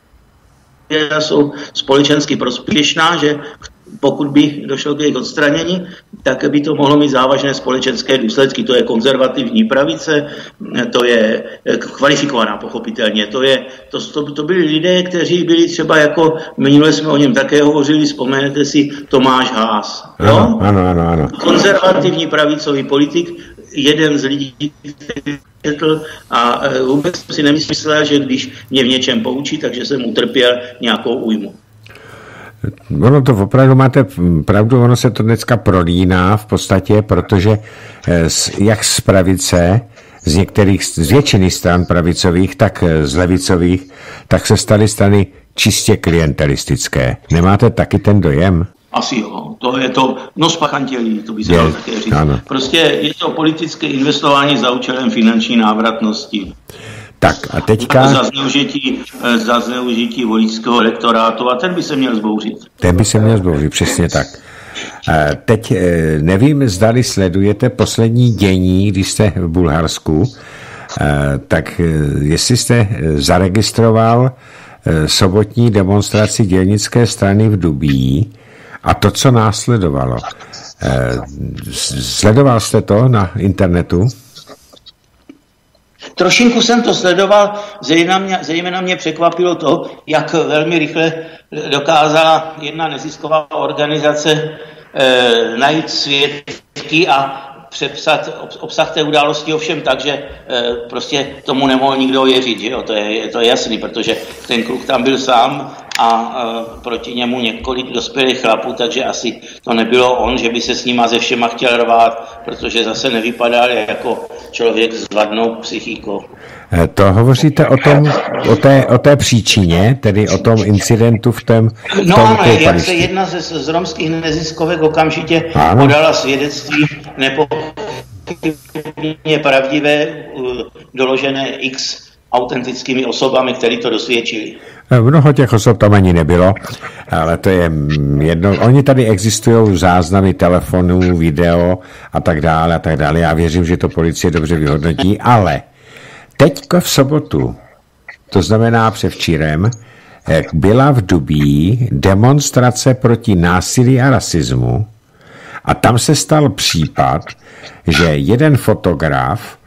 jsou společensky prospěšná, že pokud by došlo k jejich odstranění, tak by to mohlo mít závažné společenské důsledky. To je konzervativní pravice, to je kvalifikovaná pochopitelně. To, je, to, to, to byli lidé, kteří byli třeba jako, minule jsme o něm také hovořili, vzpomenete si Tomáš Haas. Ano, ano, ano, ano. Konzervativní pravicový politik, jeden z lidí, který četl a e, vůbec si nemyslel, že když mě v něčem poučí, takže jsem utrpěl nějakou újmu. Ono to opravdu máte pravdu, ono se to dneska prolíná v podstatě, protože eh, jak z pravice, z některých, z většiny stran pravicových, tak eh, z levicových, tak se staly strany čistě klientelistické. Nemáte taky ten dojem? Asi jo, to je to, no spachantělí, to by se dalo také říct. Ano. Prostě je to politické investování za účelem finanční návratnosti. Tak a teďka... Za zneužití, eh, za zneužití voličského elektorátu a ten by se měl zbouřit. Ten by se měl zbouřit, přesně tak. Eh, teď eh, nevím, zdali sledujete poslední dění, když jste v Bulharsku, tak jestli jste zaregistroval sobotní demonstraci dělnické strany v Dubí a to, co následovalo. Sledoval jste to na internetu? Trošinku jsem to sledoval, zejména mě, zejména mě překvapilo to, jak velmi rychle dokázala jedna nezisková organizace e, najít svědky a přepsat obsah té události ovšem tak, že e, prostě tomu nemohl nikdo věřit, že jo? To, je, to je jasný, protože ten kluk tam byl sám a e, proti němu několik dospělých chlapů, takže asi to nebylo on, že by se s nima ze všema chtěl rvát, protože zase nevypadal jako člověk s vadnou psychikou. E, to hovoříte o, tom, o, té, o té příčině, tedy o tom incidentu v tom No ano, jak se jedna ze z romských neziskovek okamžitě ano. podala svědectví nepochybně pravdivé, doložené x autentickými osobami, které to dosvědčili. Mnoho těch osob tam ani nebylo, ale to je jedno. Oni tady existují záznamy telefonů, video a tak dále a tak dále. Já věřím, že to policie dobře vyhodnotí, ale Teďko v sobotu, to znamená převčírem, byla v Dubí demonstrace proti násilí a rasismu a tam se stal případ, že jeden fotograf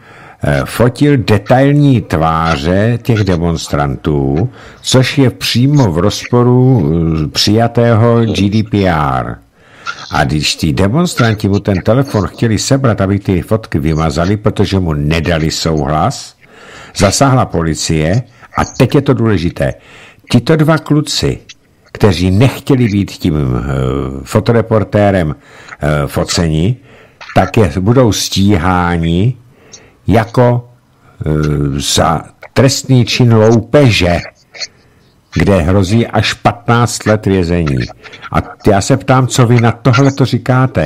eh, fotil detailní tváře těch demonstrantů, což je přímo v rozporu eh, přijatého GDPR. A když ti demonstranti mu ten telefon chtěli sebrat, aby ty fotky vymazali, protože mu nedali souhlas, zasáhla policie a teď je to důležité. Tito dva kluci, kteří nechtěli být tím uh, fotoreportérem uh, foceni, tak je, budou stíháni jako uh, za trestný čin loupeže, kde hrozí až 15 let vězení. A já se ptám, co vy na tohle to říkáte?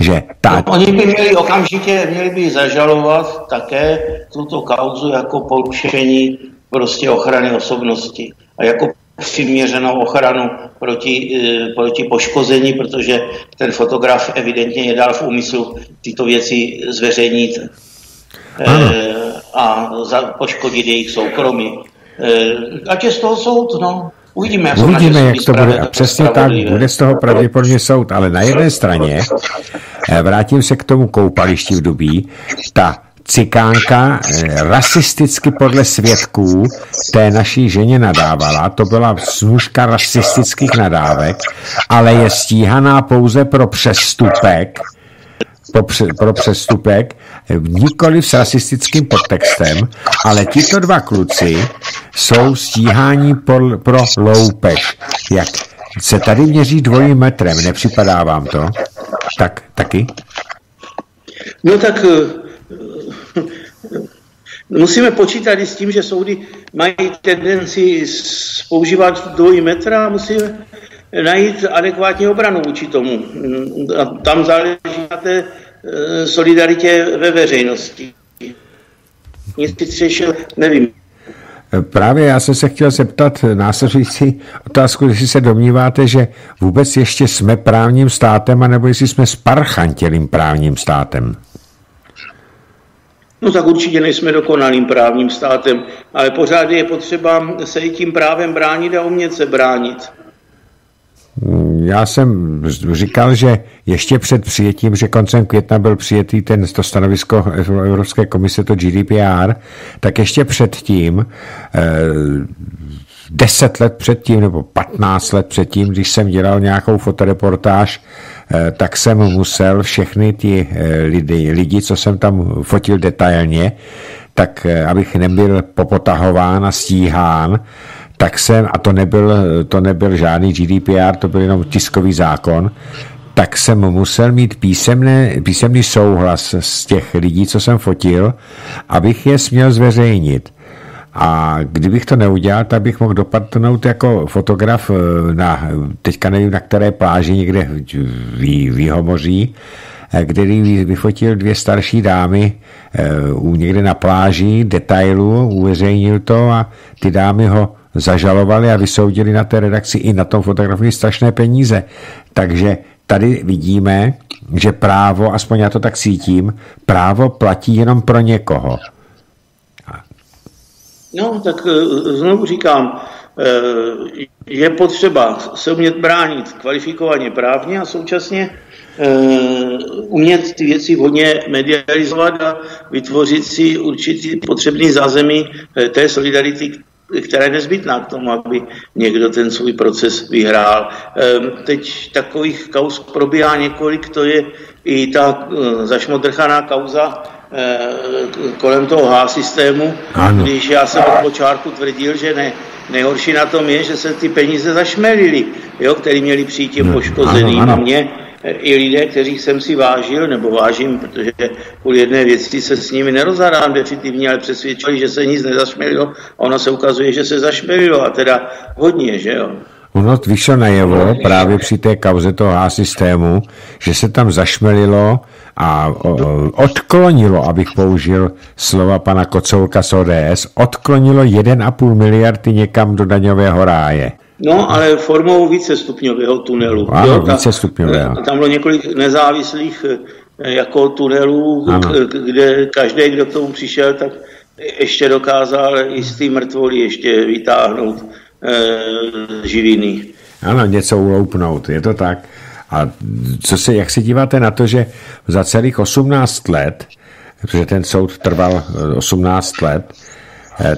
Že ta... no, oni by měli okamžitě měli by zažalovat také tuto kauzu jako porušení prostě ochrany osobnosti a jako přiměřenou ochranu proti, e, proti poškození, protože ten fotograf evidentně je dal v úmyslu tyto věci zveřejnit ano. E, a za, poškodit jejich soukromí. E, ať je z toho soud, no. Uvidíme, jak, Uvidíme, jak to bude. A přesně tak, bude z toho pravděpodobně soud. Ale na jedné straně, vrátím se k tomu koupališti v Dubí, ta cikánka eh, rasisticky podle svědků té naší ženě nadávala. To byla snužka rasistických nadávek, ale je stíhaná pouze pro přestupek, pro přestupek, nikoli s rasistickým podtextem, ale tito dva kluci jsou stíhání pro, pro loupež. Jak se tady měří dvojím metrem, nepřipadá vám to? Tak, taky? No tak eh, Musíme počítat i s tím, že soudy mají tendenci používat dvojí metra a musíme najít adekvátní obranu vůči tomu. A tam záleží na té solidaritě ve veřejnosti. Nic chytřejšího nevím. Právě já jsem se chtěl zeptat následující otázku, jestli se domníváte, že vůbec ještě jsme právním státem, anebo jestli jsme sparchantělým právním státem. No tak určitě nejsme dokonalým právním státem, ale pořád je potřeba se i tím právem bránit a umět se bránit. Já jsem říkal, že ještě před přijetím, že koncem května byl přijetý ten, to stanovisko Evropské komise, to GDPR, tak ještě předtím, eh, deset let předtím nebo 15 let předtím, když jsem dělal nějakou fotoreportáž Eh, tak jsem musel všechny ty eh, lidi, lidi, co jsem tam fotil detailně, tak abych nebyl popotahován a stíhán, tak jsem, a to nebyl, to nebyl žádný GDPR, to byl jenom tiskový zákon, tak jsem musel mít písemné, písemný souhlas z těch lidí, co jsem fotil, abych je směl zveřejnit. A kdybych to neudělal, tak bych mohl dopadnout jako fotograf eh, na, teďka nevím na které pláži, někde v, v Jihomoří, eh, který vyfotil dvě starší dámy eh, někde na pláži, detailu, uveřejnil to a ty dámy ho zažalovali a vysoudili na té redakci i na tom fotografii strašné peníze. Takže tady vidíme, že právo, aspoň já to tak cítím, právo platí jenom pro někoho. No, tak eh, znovu říkám, eh, je potřeba se umět bránit kvalifikovaně právně a současně eh, umět ty věci hodně medializovat a vytvořit si určitý potřebný zázemí té solidarity, která je nezbytná k tomu, aby někdo ten svůj proces vyhrál. Teď takových kauz probíhá několik, to je i ta zašmodrchaná kauza Eh, kolem toho H systému, ano. když já jsem od počátku tvrdil, že ne, nejhorší na tom je, že se ty peníze zašmelily, jo, který měli přijít těm poškozeným. Ano, ano. Mě eh, i lidé, kteří jsem si vážil, nebo vážím, protože kvůli jedné věci se s nimi nerozhádám definitivně, ale přesvědčili, že se nic nezašmelilo a ono se ukazuje, že se zašmelilo a teda hodně, že jo. Ono vyšlo najevo právě při té kauze toho H systému, že se tam zašmelilo a odklonilo, abych použil slova pana Kocoulka z ODS, odklonilo 1,5 miliardy někam do daňového ráje. No, ale formou vícestupňového tunelu. Ano, jo, ta, vícestupňového. Tam bylo několik nezávislých eh, jako tunelů, ano. kde každý, kdo k tomu přišel, tak ještě dokázal jistý mrtvoli ještě vytáhnout e, živiny. Ano, něco uloupnout, je to tak. A co se, jak se díváte na to, že za celých 18 let, protože ten soud trval 18 let,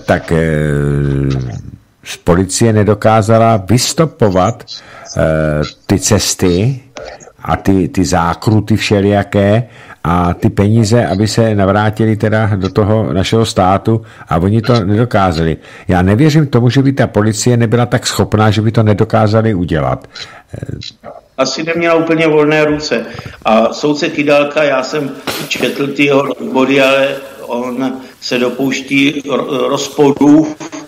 tak z policie nedokázala vystopovat ty cesty a ty, ty zákruty všelijaké a ty peníze, aby se navrátili teda do toho našeho státu a oni to nedokázali. Já nevěřím tomu, že by ta policie nebyla tak schopná, že by to nedokázali udělat. Asi neměla úplně volné ruce. A soudce Kydalka, já jsem četl ty jeho body, ale on se dopouští rozporů Eh,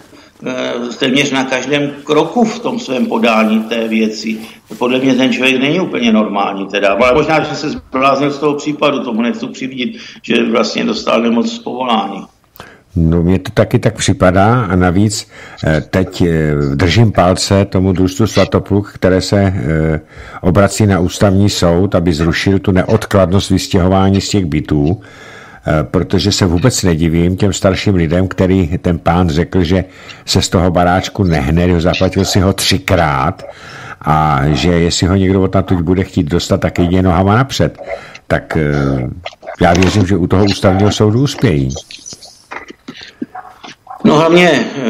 téměř na každém kroku v tom svém podání té věci. Podle mě ten člověk není úplně normální teda, ale možná, že se zbláznil z toho případu, tomu nechci přivídit, že vlastně dostal nemoc z povolání. No mně to taky tak připadá a navíc eh, teď eh, držím palce tomu družstvu Svatopluk, které se obrací na ústavní soud, aby zrušil tu neodkladnost vystěhování z těch bytů, Eh, protože se vůbec nedivím těm starším lidem, který ten pán řekl, že se z toho baráčku nehne, zaplatil si ho třikrát a že jestli ho někdo od tuď bude chtít dostat, tak jde nohama napřed. Tak eh, já věřím, že u toho ústavního soudu uspějí. No hlavně eh,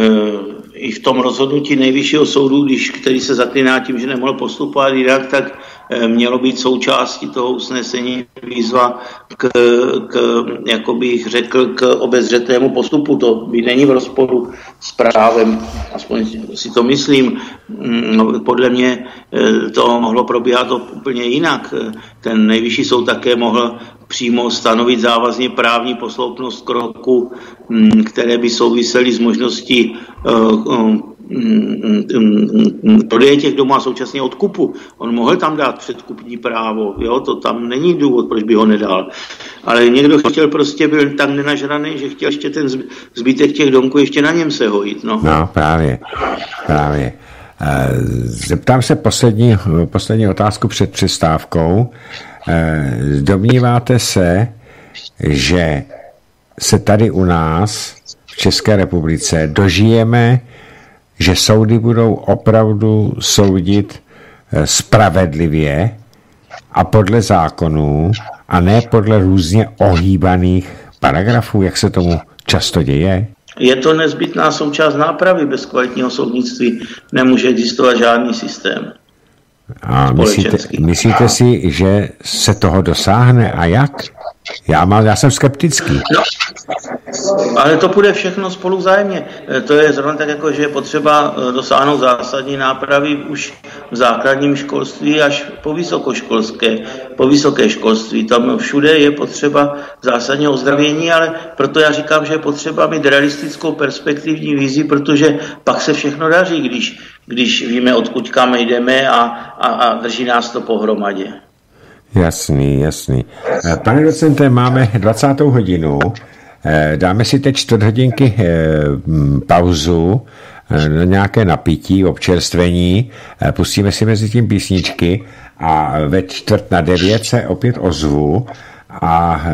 i v tom rozhodnutí nejvyššího soudu, když, který se zaklíná tím, že nemohl postupovat jinak, tak eh, mělo být součástí toho usnesení výzva k, k jako bych řekl, k obezřetnému postupu. To by není v rozporu s právem, aspoň si to myslím. Mm, no, podle mě eh, to mohlo probíhat úplně jinak. Ten nejvyšší soud také mohl přímo stanovit závazně právní posloupnost kroku, mm, které by souvisely s možností eh, eh, prodeje těch domů a současně odkupu. On mohl tam dát předkupní právo, jo, to tam není důvod, proč by ho nedal. Ale někdo chtěl prostě, byl tak nenažraný, že chtěl ještě ten zbytek těch domků ještě na něm se hojit. No, no právě, právě. Eh, zeptám se poslední, poslední otázku před přestávkou. Eh, domníváte se, že se tady u nás v České republice dožijeme, že soudy budou opravdu soudit eh, spravedlivě a podle zákonů a ne podle různě ohýbaných paragrafů, jak se tomu často děje? Je to nezbytná součást nápravy. Bez kvalitního soudnictví nemůže existovat žádný systém. A myslíte, myslíte si, že se toho dosáhne a jak? Já, mám, já jsem skeptický. No, ale to půjde všechno spolu vzájemně. E, to je zrovna tak, jako, že je potřeba e, dosáhnout zásadní nápravy už v základním školství až po vysokoškolské, po vysoké školství. Tam všude je potřeba zásadně ozdravění, ale proto já říkám, že je potřeba mít realistickou perspektivní vizi, protože pak se všechno daří, když, když víme, odkud kam jdeme a, a, a drží nás to pohromadě. Jasný, jasný. Eh, pane docente, máme 20. hodinu. Eh, dáme si teď čtvrt hodinky eh, pauzu na nějaké napití, občerstvení, pustíme si mezi tím písničky a ve čtvrt na devět se opět ozvu a e,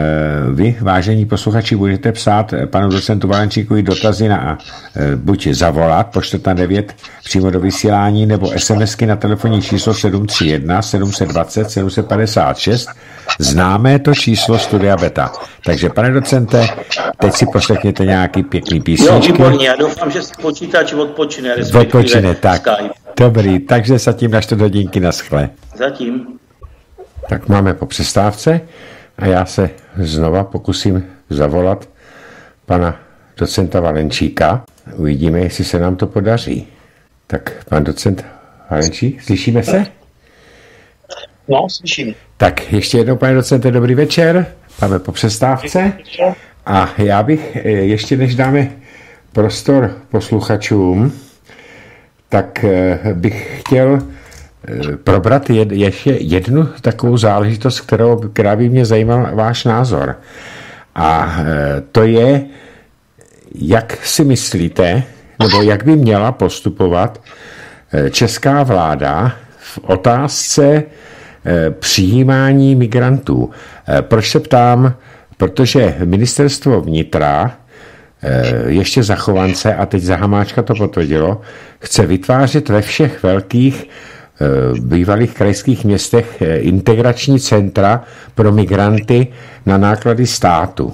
vy, vážení posluchači, budete psát e, panu docentu Valenčíkovi dotazy na e, buď zavolat, poštět na 9 přímo do vysílání, nebo SMSky na telefonní číslo 731 720 756. Známe to číslo Studia Beta. Takže, pane docente, teď si poslechněte nějaký pěkný písničky. Jo, výborně, já doufám, že počítač odpočine. Odpočine, tak. Skype. Dobrý, takže zatím na 4 hodinky na schle. Zatím. Tak máme po přestávce. A já se znova pokusím zavolat pana docenta Valenčíka. Uvidíme, jestli se nám to podaří. Tak, pan docent Valenčík, slyšíme se? No, slyším. Tak ještě jednou, pane docente, dobrý večer. Máme po přestávce. A já bych, eh, ještě než dáme prostor posluchačům, tak eh, bych chtěl probrat jed, ještě jednu takovou záležitost, kterou, která by mě zajímal váš názor. A eh, to je, jak si myslíte, nebo jak by měla postupovat eh, česká vláda v otázce přijímání migrantů. Proč se ptám? Protože ministerstvo vnitra ještě zachovance, a teď za Hamáčka to potvrdilo, chce vytvářet ve všech velkých bývalých krajských městech integrační centra pro migranty na náklady státu.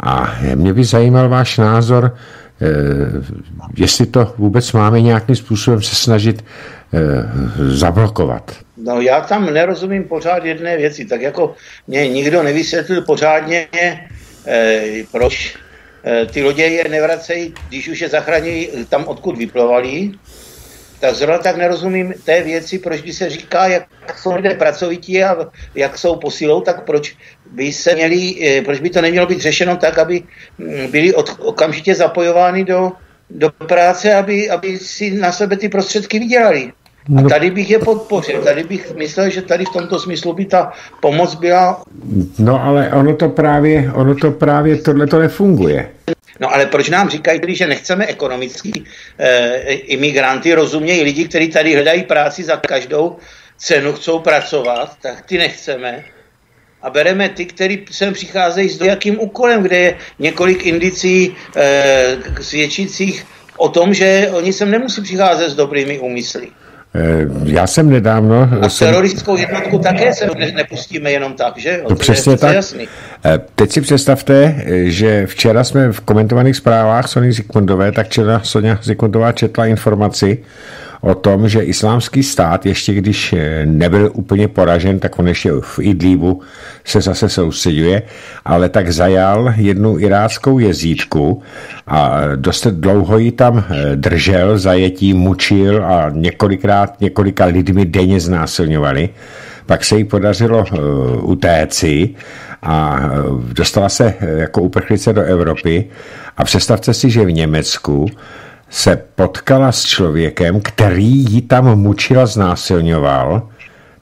A mě by zajímal váš názor, jestli to vůbec máme nějakým způsobem se snažit zablokovat. No já tam nerozumím pořád jedné věci, tak jako mě nikdo nevysvětlil pořádně, eh, proč eh, ty lodě je nevracejí, když už je zachrání tam, odkud vyplovali, tak zrovna tak nerozumím té věci, proč by se říká, jak jsou lidé pracovití a jak jsou posilou, tak proč by se měli, eh, proč by to nemělo být řešeno tak, aby mm, byli od, okamžitě zapojovány do, do práce, aby, aby si na sebe ty prostředky vydělali. A no. tady bych je podpořil. Tady bych myslel, že tady v tomto smyslu by ta pomoc byla... No ale ono to právě, ono to právě, tohle to nefunguje. No ale proč nám říkají, že nechceme ekonomický e, imigranty, rozumějí lidi, kteří tady hledají práci za každou cenu, chcou pracovat, tak ty nechceme. A bereme ty, kteří sem přicházejí s jakým úkolem, kde je několik indicí e, svědčících o tom, že oni sem nemusí přicházet s dobrými úmysly. Eh, já jsem nedávno... A jsem... teroristickou jednotku také se nepustíme jenom tak, že? To přesně tak. Jasný. Eh, teď si představte, eh, že včera jsme v komentovaných zprávách Sony Zikmundové, tak včera Sonja Zikmundová četla informaci o tom, že islámský stát, ještě když nebyl úplně poražen, tak on ještě v Idlíbu se zase soustředuje, ale tak zajal jednu iráckou jezítku a dost dlouho ji tam držel, zajetí, mučil a několikrát několika lidmi denně znásilňovali. Pak se jí podařilo utéci a dostala se jako uprchlice do Evropy a představte si, že v Německu se potkala s člověkem, který ji tam mučil a znásilňoval,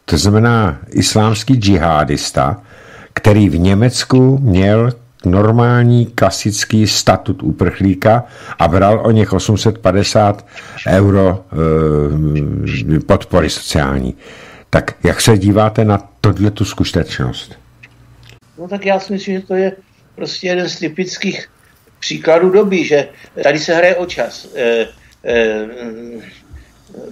to znamená islámský džihadista, který v Německu měl normální klasický statut uprchlíka a bral o něch 850 euro e, podpory sociální. Tak jak se díváte na tohle tu skutečnost? No tak já si myslím, že to je prostě jeden z typických příkladu doby, že tady se hraje o čas. Eh, eh,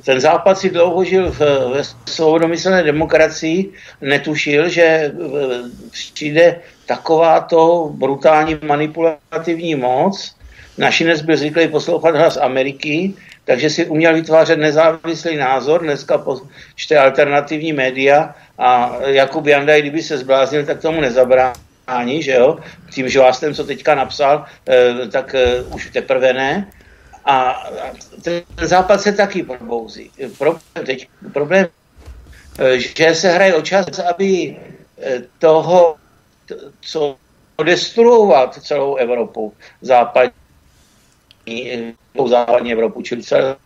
ten západ si dlouho žil v, ve svobodnomyslné demokracii, netušil, že eh, přijde takováto brutální manipulativní moc. Naši dnes byl zvyklý poslouchat hlas Ameriky, takže si uměl vytvářet nezávislý názor, dneska čte alternativní média a Jakub Jandaj, kdyby se zbláznil, tak tomu nezabrání ani, že jo, tím žvástem, co teďka napsal, eh, tak eh, už teprve ne. A ten západ se taky probouzí. Problém, teď, problém, eh, že se hraje o čas, aby toho, co destruovat celou Evropu, západní, západní Evropu, čili celou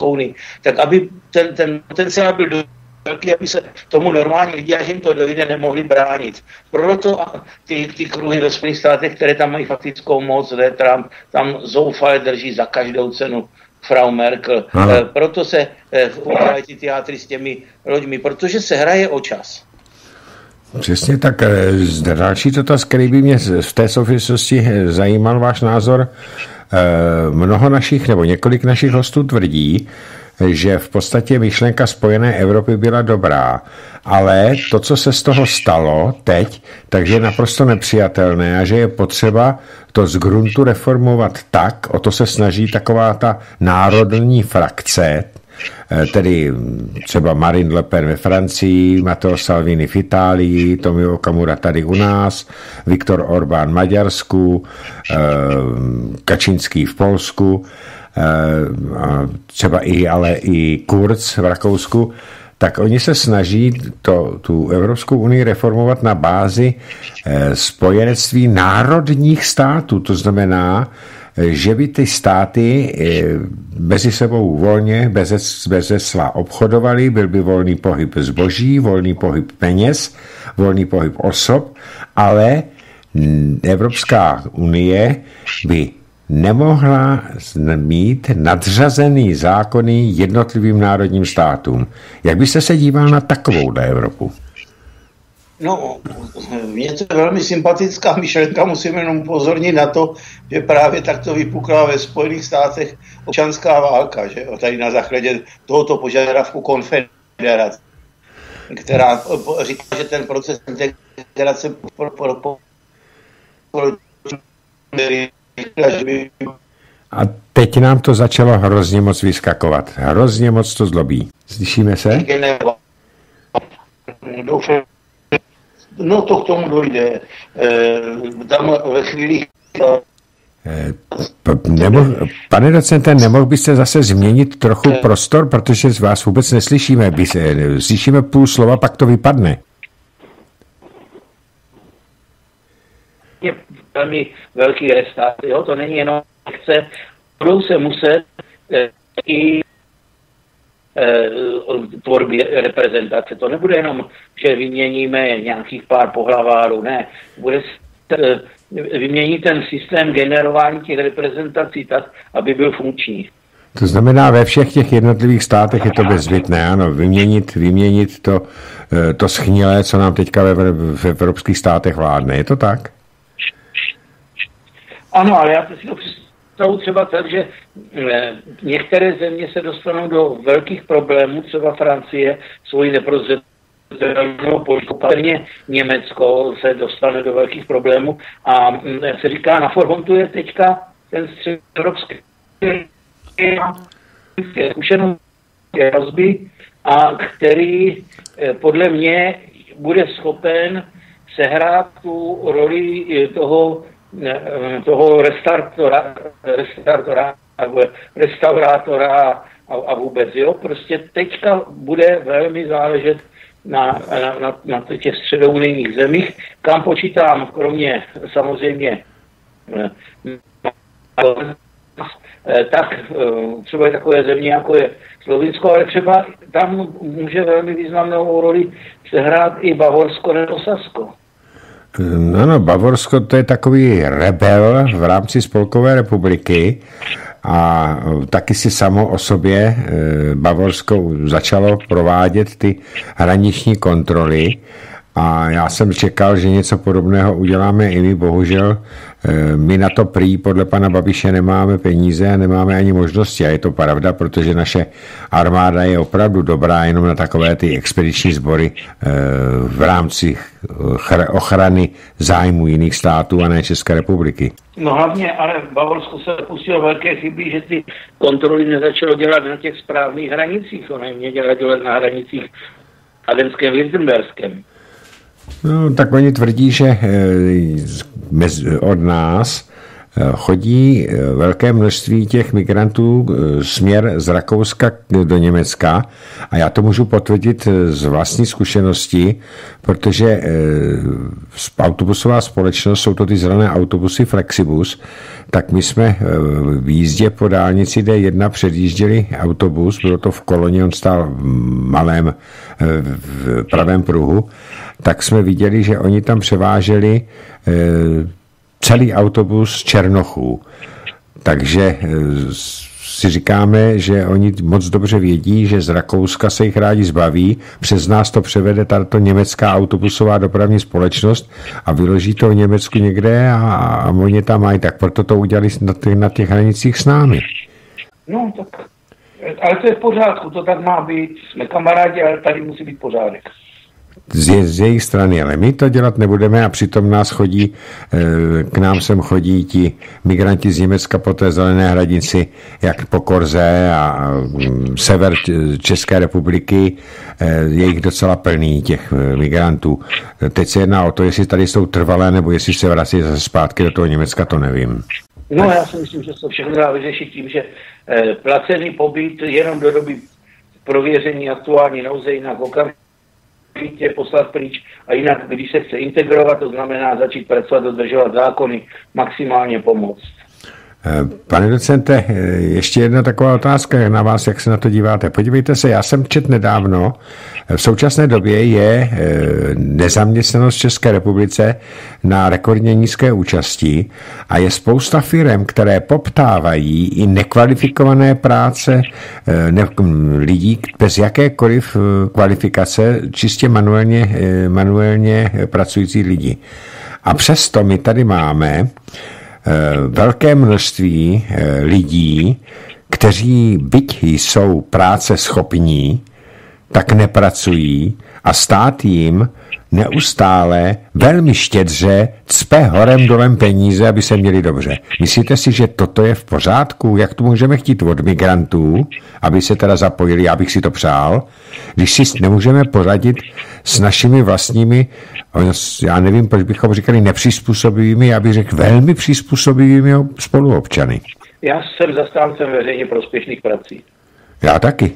Unii, tak aby ten, ten potenciál byl velký, aby se tomu normální lidi, až jim to dojde, nemohli bránit. Proto ty, ty kruhy ve Spojených státech, které tam mají faktickou moc, kde Trump tam zoufale drží za každou cenu Frau Merkel. Ano. Eh, proto se eh, udělají ty teátry s těmi loďmi, protože se hraje o čas. Přesně tak. Eh, další dotaz, který by mě v té souvislosti zajímal váš názor. Mnoho našich nebo několik našich hostů tvrdí, že v podstatě myšlenka spojené Evropy byla dobrá, ale to, co se z toho stalo teď, takže je naprosto nepřijatelné a že je potřeba to z gruntu reformovat tak, o to se snaží taková ta národní frakce, tedy třeba Marine Le Pen ve Francii, Matteo Salvini v Itálii, Tomio Okamura tady u nás, Viktor Orbán v Maďarsku, eh, Kačinský v Polsku, Eh, třeba i, ale i Kurz v Rakousku, tak oni se snaží to, tu Evropskou unii reformovat na bázi eh, spojenectví národních států. To znamená, eh, že by ty státy mezi sebou volně, bez, bez sla obchodovali, byl by volný pohyb zboží, volný pohyb peněz, volný pohyb osob, ale Evropská unie by nemohla mít nadřazený zákony jednotlivým národním státům. Jak byste se díval na takovou Evropu? No, mně to je velmi sympatická myšlenka, musím jenom upozornit na to, že právě takto vypukla ve Spojených státech občanská válka, že tady na základě tohoto požadavku konfederace, která říká, že ten proces integrace pro, pro, pro, pro, a teď nám to začalo hrozně moc vyskakovat. Hrozně moc to zlobí. Slyšíme se? No to k tomu dojde. E, tam ve chvíli... E, Nebo, pane docente, nemohl byste zase změnit trochu prostor, protože z vás vůbec neslyšíme. Slyšíme půl slova, pak to vypadne. Je velmi velký restart, jo? to není jenom chce, budou se muset i Eh, tvorby reprezentace. To nebude jenom, že vyměníme nějakých pár pohlavárů, ne. Bude eh, vyměnit ten systém generování těch reprezentací tak, aby byl funkční. To znamená, ve všech těch jednotlivých státech je to bezvitné, ano, vyměnit, vyměnit to, eh, to schnilé, co nám teďka ve, v evropských státech vládne. Je to tak? Ano, ale já si to stavu třeba tak, že eh, některé země se dostanou do velkých problémů, třeba Francie svoji neprozřetelnou politiku, patrně Německo se dostane do velkých problémů. A mm, se říká, na frontu je teďka ten středoevropský zkušenost hrozby a který eh, podle mě bude schopen sehrát tu roli eh, toho toho restartora, restartora restaurátora a, a vůbec, jo, prostě teďka bude velmi záležet na, na, na, na těch středounijních zemích, kam počítám, kromě samozřejmě eh, eh, tak třeba je takové země, jako je Slovinsko, ale třeba tam může velmi významnou roli sehrát i Bavorsko nebo Sasko. No, no, Bavorsko to je takový rebel v rámci Spolkové republiky a taky si samo o sobě e, Bavorsko začalo provádět ty hraniční kontroly a já jsem čekal, že něco podobného uděláme i my, bohužel Eh, my na to prý podle pana Babiše nemáme peníze a nemáme ani možnosti a je to pravda, protože naše armáda je opravdu dobrá jenom na takové ty expediční sbory eh, v rámci ochrany zájmu jiných států a ne České republiky. No hlavně, ale v Bavorsko se pustilo velké chyby, že ty kontroly nezačalo dělat na těch správných hranicích, ono jim dělat na hranicích Adenském, Württemberském. No, tak oni tvrdí, že eh, od nás chodí eh, velké množství těch migrantů směr z Rakouska do Německa. A já to můžu potvrdit z vlastní zkušenosti, protože autobusová společnost, jsou to ty zelené autobusy Flexibus, tak my jsme v jízdě po dálnici D1 předjížděli autobus, bylo to v koloně, on stál v malém v pravém pruhu tak jsme viděli, že oni tam převáželi eh, celý autobus Černochů. Takže eh, si říkáme, že oni moc dobře vědí, že z Rakouska se jich rádi zbaví, přes nás to převede tato německá autobusová dopravní společnost a vyloží to v Německu někde a, a oni tam mají, tak proto to udělali na těch, na těch hranicích s námi. No, tak, ale to je v pořádku, to tak má být, jsme kamarádi, ale tady musí být pořádek z, z jejich strany, ale my to dělat nebudeme a přitom nás chodí, eh, k nám sem chodí ti migranti z Německa po té zelené hranici, jak po Korze a mm, sever České republiky, eh, je jich docela plný těch eh, migrantů. Teď se jedná o to, jestli tady jsou trvalé, nebo jestli se vrací zase zpátky do toho Německa, to nevím. No já si myslím, že to všechno dá vyřešit tím, že placený pobyt jenom do doby prověření aktuální nouze, jinak okamžitě okamžitě poslat pryč a jinak, když se chce integrovat, to znamená začít pracovat, dodržovat zákony, maximálně pomoct. Pane docente, ještě jedna taková otázka na vás, jak se na to díváte. Podívejte se, já jsem čet nedávno, v současné době je eh, nezaměstnanost v České republice na rekordně nízké účasti a je spousta firm, které poptávají i nekvalifikované práce eh, ne, lidí bez jakékoliv eh, kvalifikace, čistě manuálně, manuálně pracující lidi. A přesto my tady máme velké množství lidí, kteří byť jsou práce schopní, tak nepracují a stát jim neustále velmi štědře cpe horem dolem peníze, aby se měli dobře. Myslíte si, že toto je v pořádku? Jak to můžeme chtít od migrantů, aby se teda zapojili, já bych si to přál, když si nemůžeme poradit s našimi vlastními, já nevím, proč bychom říkali nepřizpůsobivými, já bych řekl velmi přizpůsobivými spoluobčany. Já jsem zastáncem veřejně prospěšných prací. Já taky.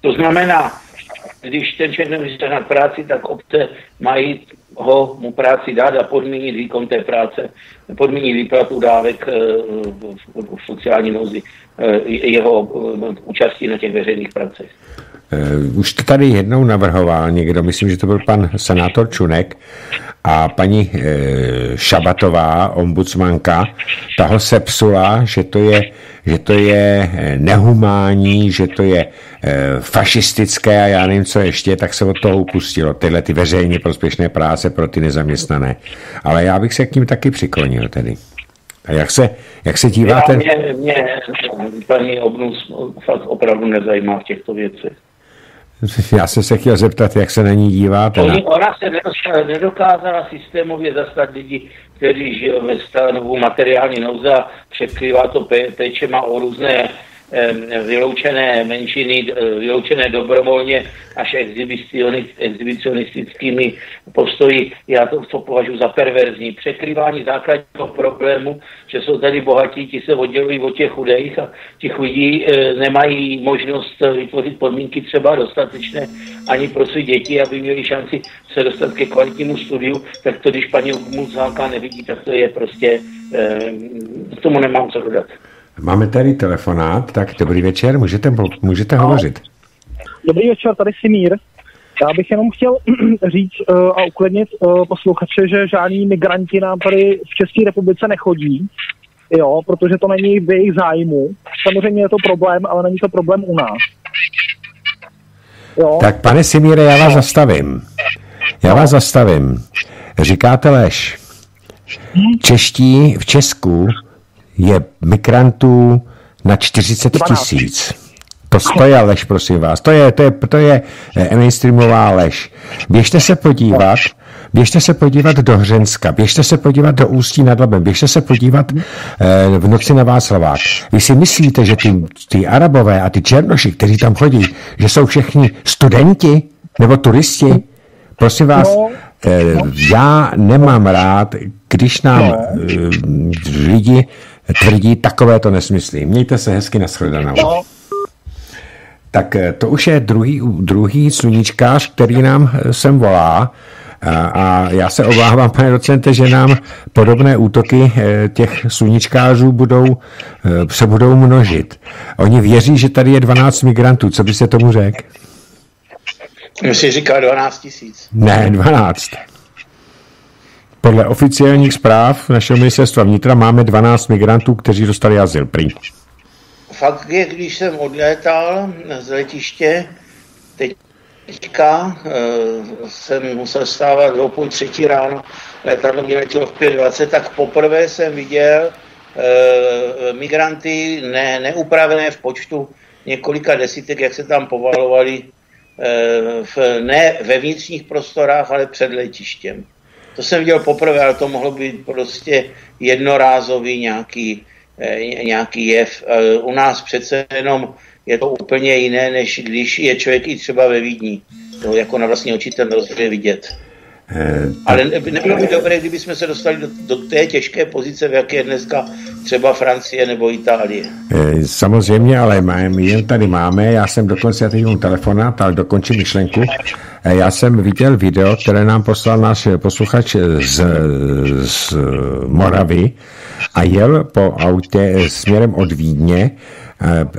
To znamená, když ten člověk nemůže sehnat práci, tak obce mají ho mu práci dát a podmínit výkon té práce, podmínit výplatu dávek eh, v sociální nouzi eh, jeho eh, účastí na těch veřejných pracech. Už to tady jednou navrhoval někdo, myslím, že to byl pan senátor Čunek a paní Šabatová, ombudsmanka, ta ho sepsula, že to je, že to je nehumání, že to je Eh, fašistické a já nevím, co ještě, tak se od toho upustilo. Tyhle ty veřejně prospěšné práce pro ty nezaměstnané. Ale já bych se k ním taky přiklonil tedy. A jak se, jak se díváte? Já, mě, mě paní Obnus fakt opravdu nezajímá v těchto věcech. Já jsem se chtěl zeptat, jak se na ní díváte. Oni, ona se nedokázala systémově zastat lidi, kteří žijou ve stanovu materiální nouze a překrývá to péče má o různé vyloučené menšiny, eh, vyloučené dobrovolně až exhibicionistickými postoji. Já to, to považuji za perverzní. Překrývání základního problému, že jsou tady bohatí, ti se oddělují od těch chudých a ti chudí e, nemají možnost vytvořit podmínky třeba dostatečné ani pro své děti, aby měli šanci se dostat ke kvalitnímu studiu, tak to, když paní Muzálka nevidí, tak to je prostě, k tomu nemám co dodat. Máme tady telefonát, tak dobrý večer, můžete, můžete no. hovořit. Dobrý večer, tady Simír. Já bych jenom chtěl říct uh, a uklidnit uh, posluchače, že žádní migranti nám tady v České republice nechodí, jo, protože to není v jejich zájmu. Samozřejmě je to problém, ale není to problém u nás. Jo. Tak pane Simíre, já vás zastavím. Já vás zastavím. Říkáte lež. Hm? Čeští v Česku je migrantů na 40 tisíc. To, to je lež, prosím vás. To je, to je, to je eh, mainstreamová lež. Běžte se podívat, běžte se podívat do Hřenska, běžte se podívat do Ústí nad Labem, běžte se podívat eh, v noci na Václavák. Vy si myslíte, že ty, ty Arabové a ty Černoši, kteří tam chodí, že jsou všichni studenti nebo turisti? Prosím vás, no. eh, já nemám rád, když nám eh, lidi tvrdí takovéto nesmysly. Mějte se hezky na shledanou. No. Tak eh, to už je druhý, druhý sluníčkář, který nám eh, sem volá. A já se obávám, pane docente, že nám podobné útoky eh, těch sluníčkářů budou, se budou množit. Oni věří, že tady je 12 migrantů. Co by se tomu řekl? Jsi říkal 12 tisíc. Ne, 12. Podle oficiálních zpráv našeho ministerstva vnitra máme 12 migrantů, kteří dostali azyl. Prý. Fakt je, když jsem odlétal z letiště, teďka uh, jsem musel stávat o půl třetí ráno, letadlo mě letělo v 5.20, tak poprvé jsem viděl uh, migranty ne, neupravené v počtu několika desítek, jak se tam povalovali uh, v, ne ve vnitřních prostorách, ale před letištěm. To jsem viděl poprvé, ale to mohlo být prostě jednorázový nějaký, eh, nějaký jev. Eh, u nás přece jenom je to úplně jiné, než když je člověk i třeba ve Vídni. To jako na vlastní oči ten rozdíl vidět. Eh, Ale nebylo by dobré, kdyby jsme se dostali do, do té těžké pozice, v jaké je dneska třeba Francie nebo Itálie. Eh, samozřejmě, ale máme, jen tady máme, já jsem dokonce, já teď mám telefonát, ale dokončím myšlenku. Eh, já jsem viděl video, které nám poslal náš posluchač z, z Moravy a jel po autě směrem od Vídně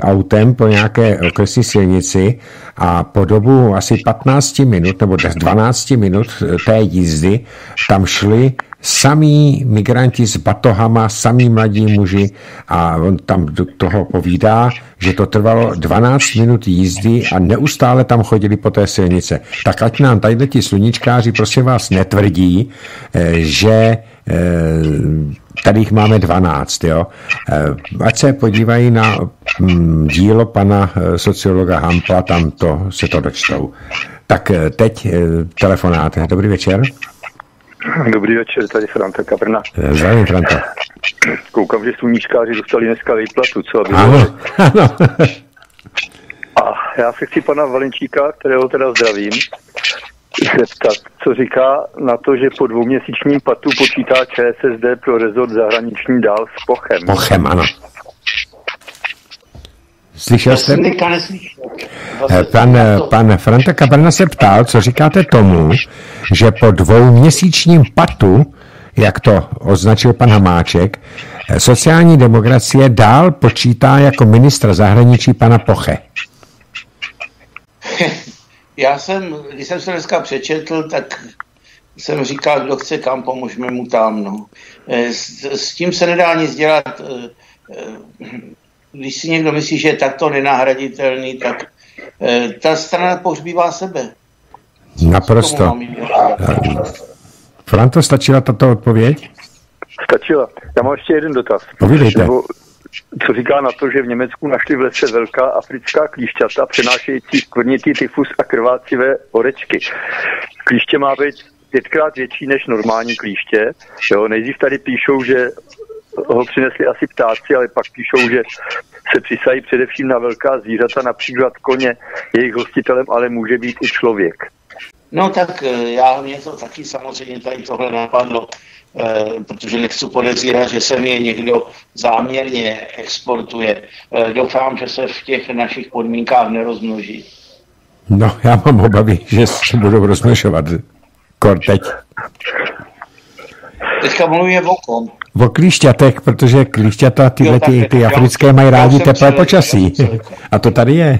autem po nějaké okresní silnici a po dobu asi 15 minut nebo 12 minut eh, té jízdy tam šli samý migranti s batohama, samý mladí muži a on tam toho povídá, že to trvalo 12 minut jízdy a neustále tam chodili po té silnice. Tak ať nám tady ti sluníčkáři prostě vás netvrdí, eh, že tady jich máme 12, jo. Ať se podívají na mm, dílo pana eh, sociologa Hampla, tam to se to dočtou. Tak eh, teď eh, telefonát. Dobrý večer. Dobrý večer, tady Franta Kaprna. Zdravím, Franta. Koukám, že sluníčkáři dostali dneska výplatu, co? Aby ano, ano. A já se chci pana Valenčíka, kterého teda zdravím, zeptat, co říká na to, že po dvouměsíčním patu počítá ČSSD pro rezort zahraniční dál s Pochem. Pochem, ano. Slyšel jste? Eh, pan, eh, pan Franta Kabrna se ptal, co říkáte tomu, že po dvouměsíčním patu, jak to označil pan Hamáček, eh, sociální demokracie dál počítá jako ministr zahraničí pana Poche. Já jsem, když jsem se dneska přečetl, tak jsem říkal, kdo chce kam, pomožme mu tam. No. S, s tím se nedá nic dělat když si někdo myslí, že je takto nenahraditelný, tak eh, ta strana pohřbívá sebe. Naprosto. Franto, stačila tato odpověď? Stačila. Já mám ještě jeden dotaz. Povídejte. Nebo, co říká na to, že v Německu našli v lese velká africká klíšťata přenášející skvrnitý tyfus a krvácivé orečky. Klíště má být pětkrát větší než normální klíště. Jo, nejdřív tady píšou, že ho přinesli asi ptáci, ale pak píšou, že se přisají především na velká zvířata, například koně. Jejich hostitelem ale může být i člověk. No tak eh, já mě to taky samozřejmě tady tohle napadlo, protože nechci podezírat, že se mi někdo záměrně exportuje. Eh, doufám, že se v těch našich podmínkách nerozmnoží. No, já mám obavy, že se budou rozmnožovat. Kor teď. Teďka mluvíme o kom. O klíšťatech, protože klíšťata tyhle ty, ty africké mají rádi teplé počasí. A to tady je.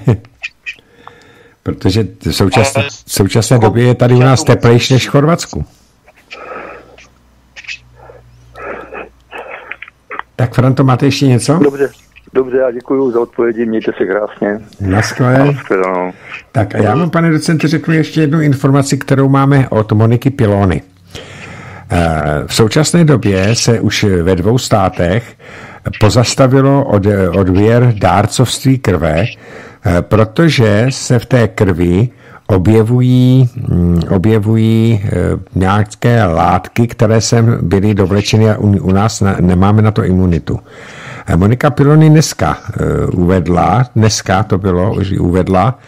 Protože v současné, v současné době je tady u nás teplejší než v Chorvatsku. Tak Franto, máte ještě něco? Dobře, dobře, já děkuji za odpovědi, mějte se krásně. Naskle. Tak a já vám, pane docente, řeknu ještě jednu informaci, kterou máme od Moniky Pilony. Eh, v současné době se už ve dvou státech pozastavilo od, odběr dárcovství krve, eh, protože se v té krvi objevují, mm, objevují eh, nějaké látky, které sem byly dovlečeny a u, nás nemáme na to imunitu. Monika Pilony dneska uvedla, dneska to bylo, že uvedla,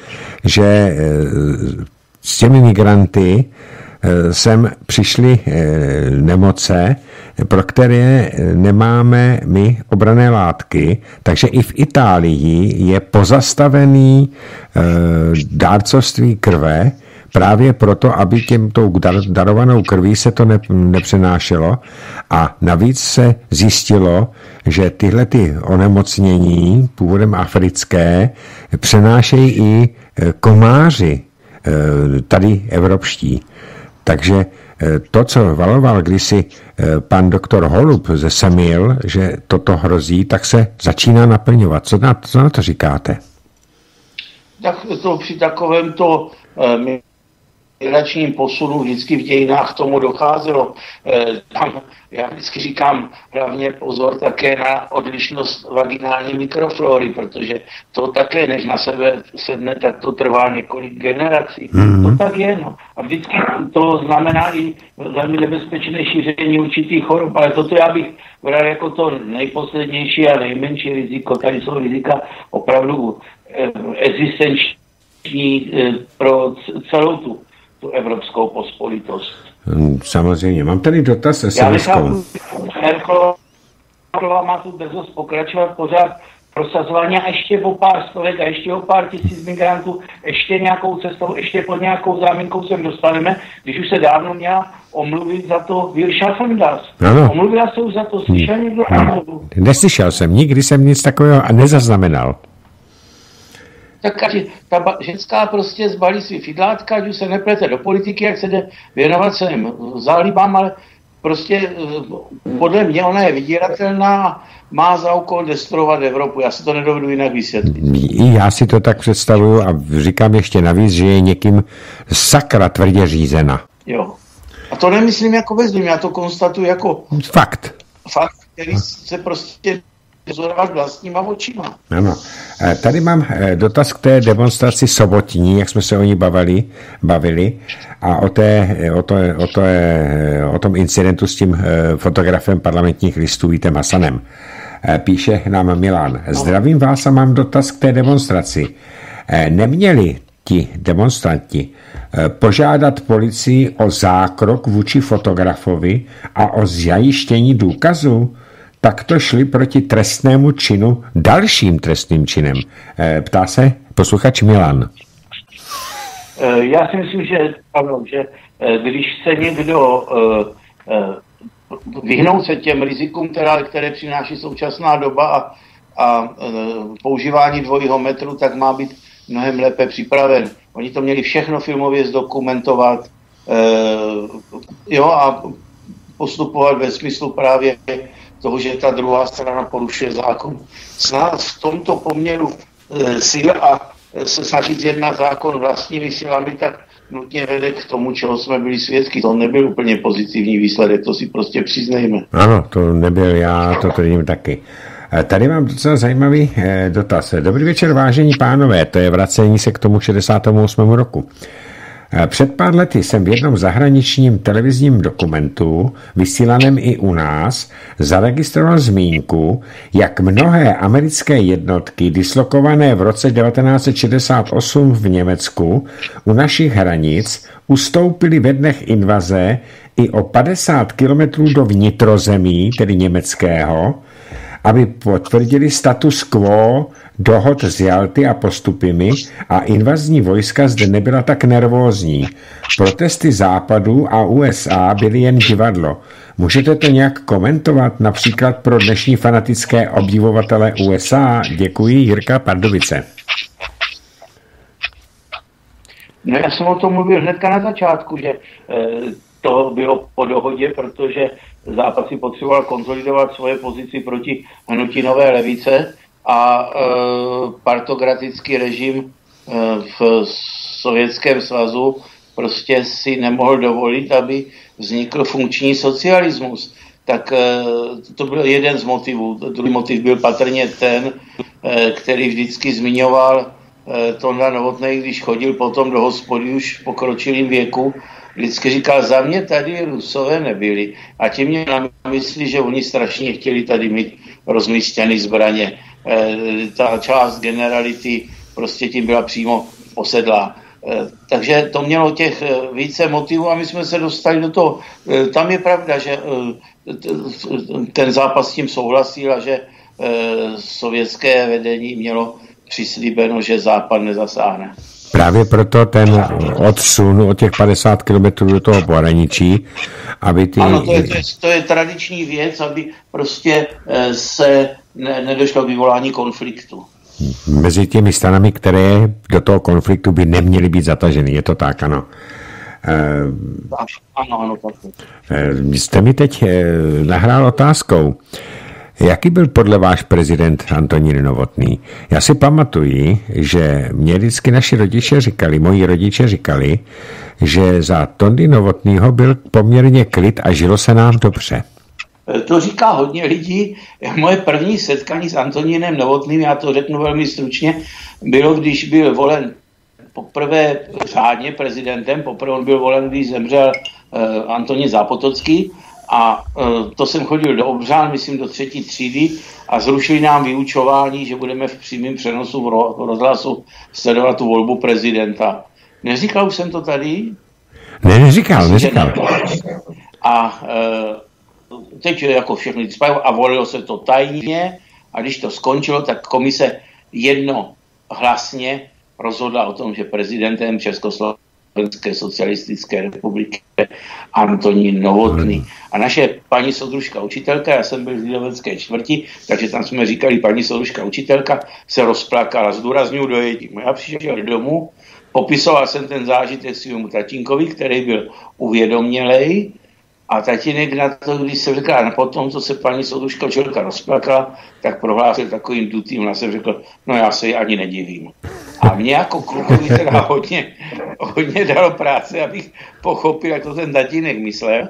že s těmi migranty sem přišly eh, nemoce, pro které eh, nemáme my obrané látky, takže i v Itálii je pozastavený dárcovství krve, právě proto, aby těmto darovanou krví se to nepřenášelo. A navíc se zjistilo, že tyhle ty onemocnění původem africké přenášejí i komáři tady evropští. Takže eh, to, co valoval kdysi eh, pan doktor Holub ze Semil, že toto hrozí, tak se začíná naplňovat. Co na, co na to říkáte? Tak to při takovémto eh, migračním posunu vždycky v dějinách tomu docházelo. Tam já vždycky říkám hlavně pozor také na odlišnost vaginální mikroflory, protože to také, než na sebe sedne, tak to trvá několik generací. Mm-hmm. To tak je, no. A vždycky to znamená i velmi nebezpečné šíření určitých chorob, ale toto já bych bral jako to nejposlednější a nejmenší riziko. Tady jsou rizika opravdu eh, existenční eh, pro celou tu, tu evropskou pospolitost. Hm, samozřejmě. Mám tady dotaz se Já myslím, má tu brzo pokračovat pořád prosazování a ještě o pár stovek a ještě o pár tisíc migrantů, ještě nějakou cestou, ještě pod nějakou záminkou sem dostaneme, když už se dávno měla omluvit za to Will Schaffendas. Ano. Omluvila se už za to, slyšel někdo? No. Neslyšel jsem, nikdy jsem nic takového a nezaznamenal. Tak ať ta ženská prostě zbalí svý fidlátka, ať už se neplete do politiky, jak se jde věnovat svým zálibám, ale prostě eh, podle mě ona je vydíratelná, má za úkol destruovat Evropu. Já si to nedovedu jinak vysvětlit. Já si to tak představuju a říkám ještě navíc, že je někým sakra tvrdě řízena. Jo. A to nemyslím jako bezlím, já to konstatuju jako... Fakt. Fakt, který se prostě pozorovat vlastníma očima. Ano. E, tady mám e, dotaz k té demonstraci sobotní, jak jsme se o ní bavili, bavili a o, té, o, to, o, to, o tom incidentu s tím fotografem parlamentních listů Vítem Hasanem. Píše nám Milan. Zdravím vás a mám dotaz k té demonstraci. Neměli ti demonstranti požádat policii o zákrok vůči fotografovi a o zajištění důkazů? Takto šli proti trestnému činu dalším trestným činem. Eh, ptá se posluchač Milan. Eh, já si myslím, že, pardon, že eh, když se někdo vyhnout se těm rizikům, která, které přináší současná doba a, a používání dvojího metru, tak má být mnohem lépe připraven. Oni to měli všechno filmově zdokumentovat jo, a postupovat ve smyslu právě toho, že ta druhá strana porušuje zákon. Snad v tomto poměru e, sil a e, se snažit jednat zákon vlastními silami, tak nutně vede k tomu, čeho jsme byli svědky. To nebyl úplně pozitivní výsledek, to si prostě přiznejme. Ano, to nebyl já, to tvrdím taky. E, tady mám docela zajímavý dotaz. Dobrý večer, vážení pánové, to je vracení se k tomu 68. roku. Před pár lety jsem v jednom zahraničním televizním dokumentu, vysílaném i u nás, zaregistroval zmínku, jak mnohé americké jednotky dislokované v roce 1968 v Německu u našich hranic ustoupily ve dnech invaze i o 50 kilometrů do vnitrozemí, tedy německého, aby potvrdili status quo dohod z Jalty a postupimi a invazní vojska zde nebyla tak nervózní. Protesty západu a USA byly jen divadlo. Můžete to nějak komentovat například pro dnešní fanatické obdivovatele USA? Děkuji, Jirka Pardubice. No já jsem o tom mluvil hnedka na začátku, že eh, to bylo po dohodě, protože Západ si potřeboval konsolidovat svoje pozici proti hnutí nové levice a e, partokratický režim e, v Sovětském svazu prostě si nemohl dovolit, aby vznikl funkční socialismus. Tak e, to byl jeden z motivů. Druhý motiv byl patrně ten, e, který vždycky zmiňoval e, Tonda Novotný, když chodil potom do hospody už v pokročilém věku, vždycky říkal, za mě tady Rusové nebyli. A tím mě na mysli, že oni strašně chtěli tady mít rozmístěny zbraně. E, ta část generality prostě tím byla přímo posedlá. E, takže to mělo těch e, více motivů a my jsme se dostali do toho. E, tam je pravda, že ten zápas s tím souhlasil a že sovětské vedení mělo přislíbeno, že západ nezasáhne. Právě proto ten odsun od těch 50 km do toho pohraničí, aby ty... Ano, to je, to, je, to je tradiční věc, aby prostě eh, se ne, nedošlo k vyvolání konfliktu. Mezi těmi stranami, které do toho konfliktu by neměly být zataženy, je to tak, ano. Ano, ano, tak. Eh, jste mi teď eh, nahrál otázkou. Jaký byl podle váš prezident Antonín Novotný? Já si pamatuji, že mě vždycky naši rodiče říkali, moji rodiče říkali, že za Tondy Novotnýho byl poměrně klid a žilo se nám dobře. To říká hodně lidí. Moje první setkání s Antonínem Novotným, já to řeknu velmi stručně, bylo, když byl volen poprvé řádně prezidentem, poprvé on byl volen, když zemřel uh, Antonín Zápotocký a uh, to jsem chodil do Obřán, myslím do třetí třídy a zrušili nám vyučování, že budeme v přímém přenosu v rozhlasu sledovat tu volbu prezidenta. Neříkal jsem to tady? Ne, neříkal, neříkal. A e, teď jako všechny a volilo se to tajně a když to skončilo, tak komise jedno hlasně rozhodla o tom, že prezidentem Československé socialistické republiky Antonín Novotný. A naše paní soudružka učitelka, já jsem byl v Lidovecké čtvrti, takže tam jsme říkali, paní soudružka učitelka se rozplakala, zdůraznuju dojetím. Já přišel domů, popisoval jsem ten zážitek svému tatínkovi, který byl uvědomělej, a tatínek na to, když se říká, a potom, co se paní soudružka Čelka rozplakala, tak prohlásil takovým dutým hlasem, řekl, no já se jí ani nedivím. A mě jako klukovi teda hodně, hodně dalo práce, abych pochopil, jak to ten tatínek myslel.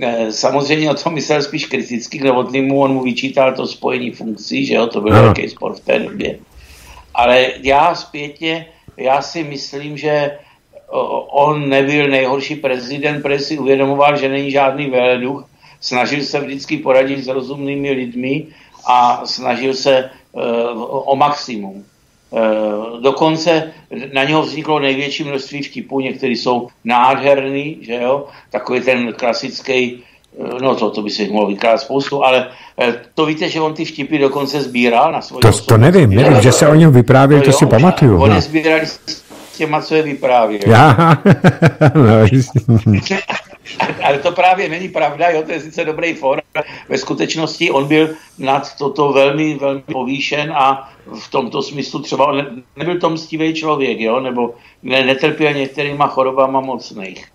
Eh, samozřejmě o tom myslel spíš kriticky k Novotnému, on mu vyčítal to spojení funkcí, že jo, to byl velký sport v té době. Ale já zpětně, já si myslím, že on nebyl nejhorší prezident, protože si uvědomoval, že není žádný veleduch, snažil se vždycky poradit s rozumnými lidmi a snažil se uh, o maximum. Uh, dokonce na něho vzniklo největší množství vtipů, některý jsou nádherný, že jo, takový ten klasický, uh, no to, to by se jich mohlo vykládat spoustu, ale to víte, že on ty vtipy dokonce sbíral na svoji To, to nevím, nevím, že se o něm vyprávěl, to, to si pamatuju. Oni no. sbírali těma, co je vyprávěl. Já, no, ale to právě není pravda, jo, to je sice dobrý for, ve skutečnosti on byl nad toto velmi, velmi povýšen a v tomto smyslu třeba on nebyl to mstivý člověk, jo, nebo ne, netrpěl některýma chorobama mocných.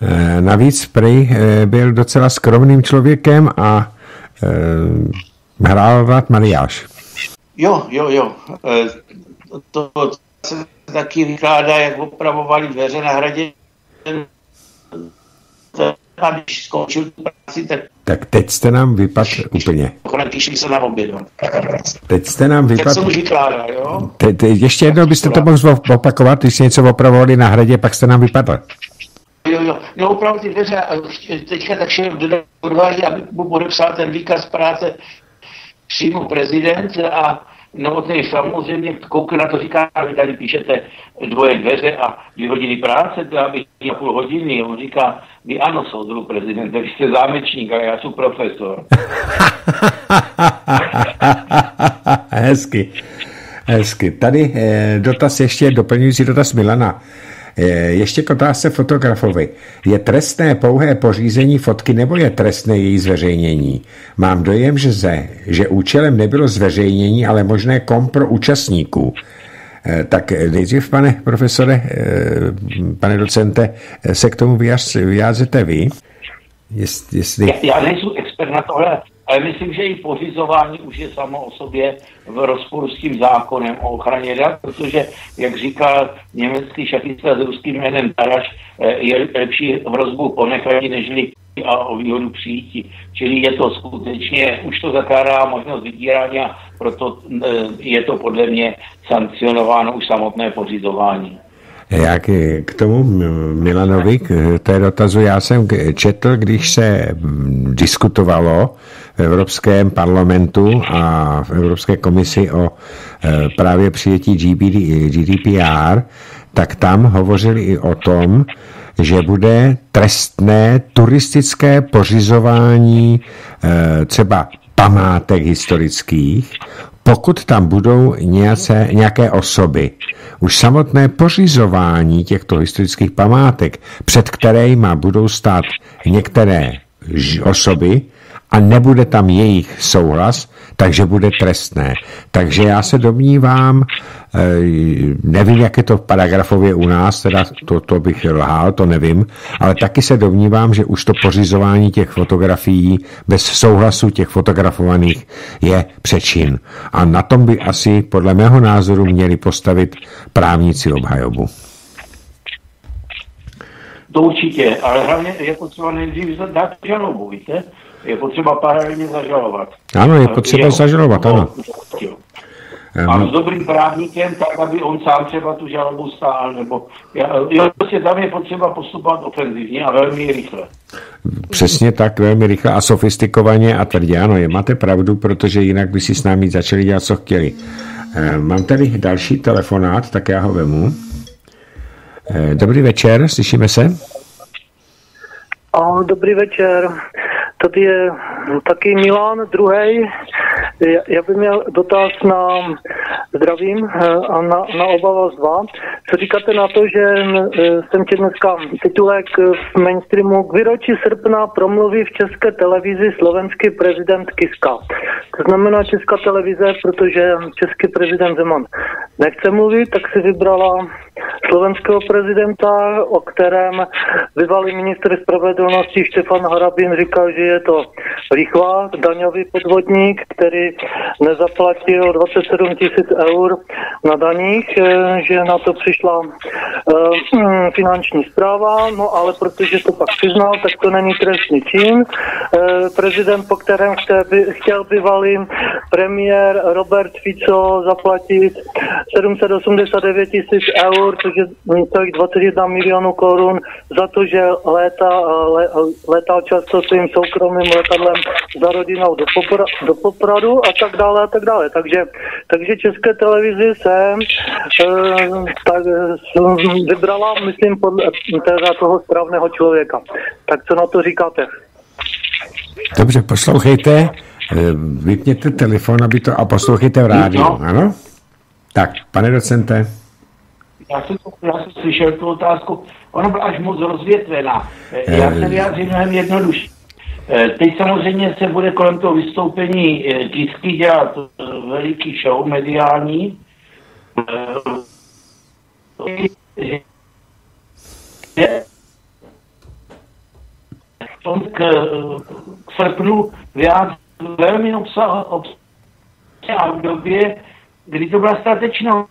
E, navíc Prej e, byl docela skromným člověkem a e, hrál rád mariáš. Jo, jo, jo. To, to se taky vykládá, jak opravovali dveře na hradě. A když skončil tu práci, tak... Tak teď jste nám vypadl úplně. Šli se na oběd. Teď jste nám vypadl... Tak jsem už vykládal, jo? Te, te, ještě jednou byste to mohl opakovat, když něco opravovali na hradě, pak jste nám vypadl. Jo, jo. No opravdu ty dveře, teďka tak šel do dveře, aby mu podepsal ten výkaz práce přímo prezident a Novotný samozřejmě koukne na to, říká, vy tady píšete dvoje dveře a dvě hodiny práce, to já bych a půl hodiny. On říká, vy ano, soudru prezidente, vy jste zámečník, ale já jsem profesor. Hezky. Hezky. Tady eh, dotaz ještě, doplňující dotaz Milana. Eh, ještě k otázce fotografovi. Je trestné pouhé pořízení fotky nebo je trestné její zveřejnění? Mám dojem, že, ze, že účelem nebylo zveřejnění, ale možné kom pro účastníků. Eh, tak nejdřív, pane profesore, eh, pane docente, se k tomu vyjádřete vy? Jestli... Já nejsem expert na tohle, ale myslím, že i pořizování už je samo o sobě v rozporu s tím zákonem o ochraně dat, protože, jak říkal německý šachista s ruským jménem Taraš, eh, je lepší hrozbu ponechání, nežli a o výhodu přijítí. Čili je to skutečně, už to zakládá možnost vydírání a proto eh, je to podle mě sankcionováno už samotné pořizování. Jak k tomu Milanovi, k té dotazu, já jsem četl, když se diskutovalo v Evropském parlamentu a v Evropské komisi o e, právě přijetí GDPR, tak tam hovořili i o tom, že bude trestné turistické pořizování e, třeba památek historických, pokud tam budou nějaké, nějaké osoby. Už samotné pořizování těchto historických památek, před kterými budou stát některé osoby, a nebude tam jejich souhlas, takže bude trestné. Takže já se domnívám, eh, nevím, jak je to paragrafově u nás, teda to, to bych lhal, to nevím, ale taky se domnívám, že už to pořizování těch fotografií bez souhlasu těch fotografovaných je přečin. A na tom by asi podle mého názoru měli postavit právníci obhajobu. To určitě, ale hlavně je potřeba nejdřív dát žalobu, víte? Je potřeba paralelně zažalovat. Ano, je potřeba zažalovat, ano. A s dobrým právníkem, tak aby on sám třeba tu žalobu stál, nebo jo, prostě tam je potřeba postupovat ofenzivně a velmi rychle. Přesně tak, velmi rychle a sofistikovaně a tvrdě. Ano, je, máte pravdu, protože jinak by si s námi začali dělat, co chtěli. Eh, mám tady další telefonát, tak já ho vemu. Eh, dobrý večer, slyšíme se? No, dobrý večer. Tady je taky Milan, druhý. Já bych měl dotaz na zdravím eh, a na, na oba vás dva. Co říkáte na to, že eh, jsem četl dneska titulek v mainstreamu k výročí srpna promluví v české televizi slovenský prezident Kiska. To znamená česká televize, protože český prezident Zeman nechce mluvit, tak si vybrala slovenského prezidenta, o kterém bývalý ministr spravedlnosti Štefan Harabin říkal, že je to rychlá daňový podvodník, který nezaplatil 27 tisíc eur na daních, eh, že na to přišla uh, finanční zpráva, no ale protože to pak přiznal, tak to není trestný čin. Uh, prezident, po kterém chtěl, by, chtěl bývalý premiér Robert Fico zaplatit 789 tisíc eur, což je celých 21 milionů korun za to, že léta, le, letal často svým soukromým letadlem za rodinou do, popra, do Popradu a tak dále a tak dále. Takže, takže České televizi jsem e, tak, vybrala, myslím, podle teda toho správného člověka. Tak co na to říkáte? Dobře, poslouchejte, eh, vypněte telefon, aby to, a poslouchejte v rádiu, no. ano? Tak, pane docente. Já jsem, to, já jsem slyšel tu otázku, ona byla až moc rozvětvená. Eh, já se vyjádřím mnohem jednodušší. Eh, teď samozřejmě se bude kolem toho vystoupení Kisky dělat veliký show mediální. K, k srpnu vyjádřil velmi obsah, obsah a v době, kdy to byla statečná,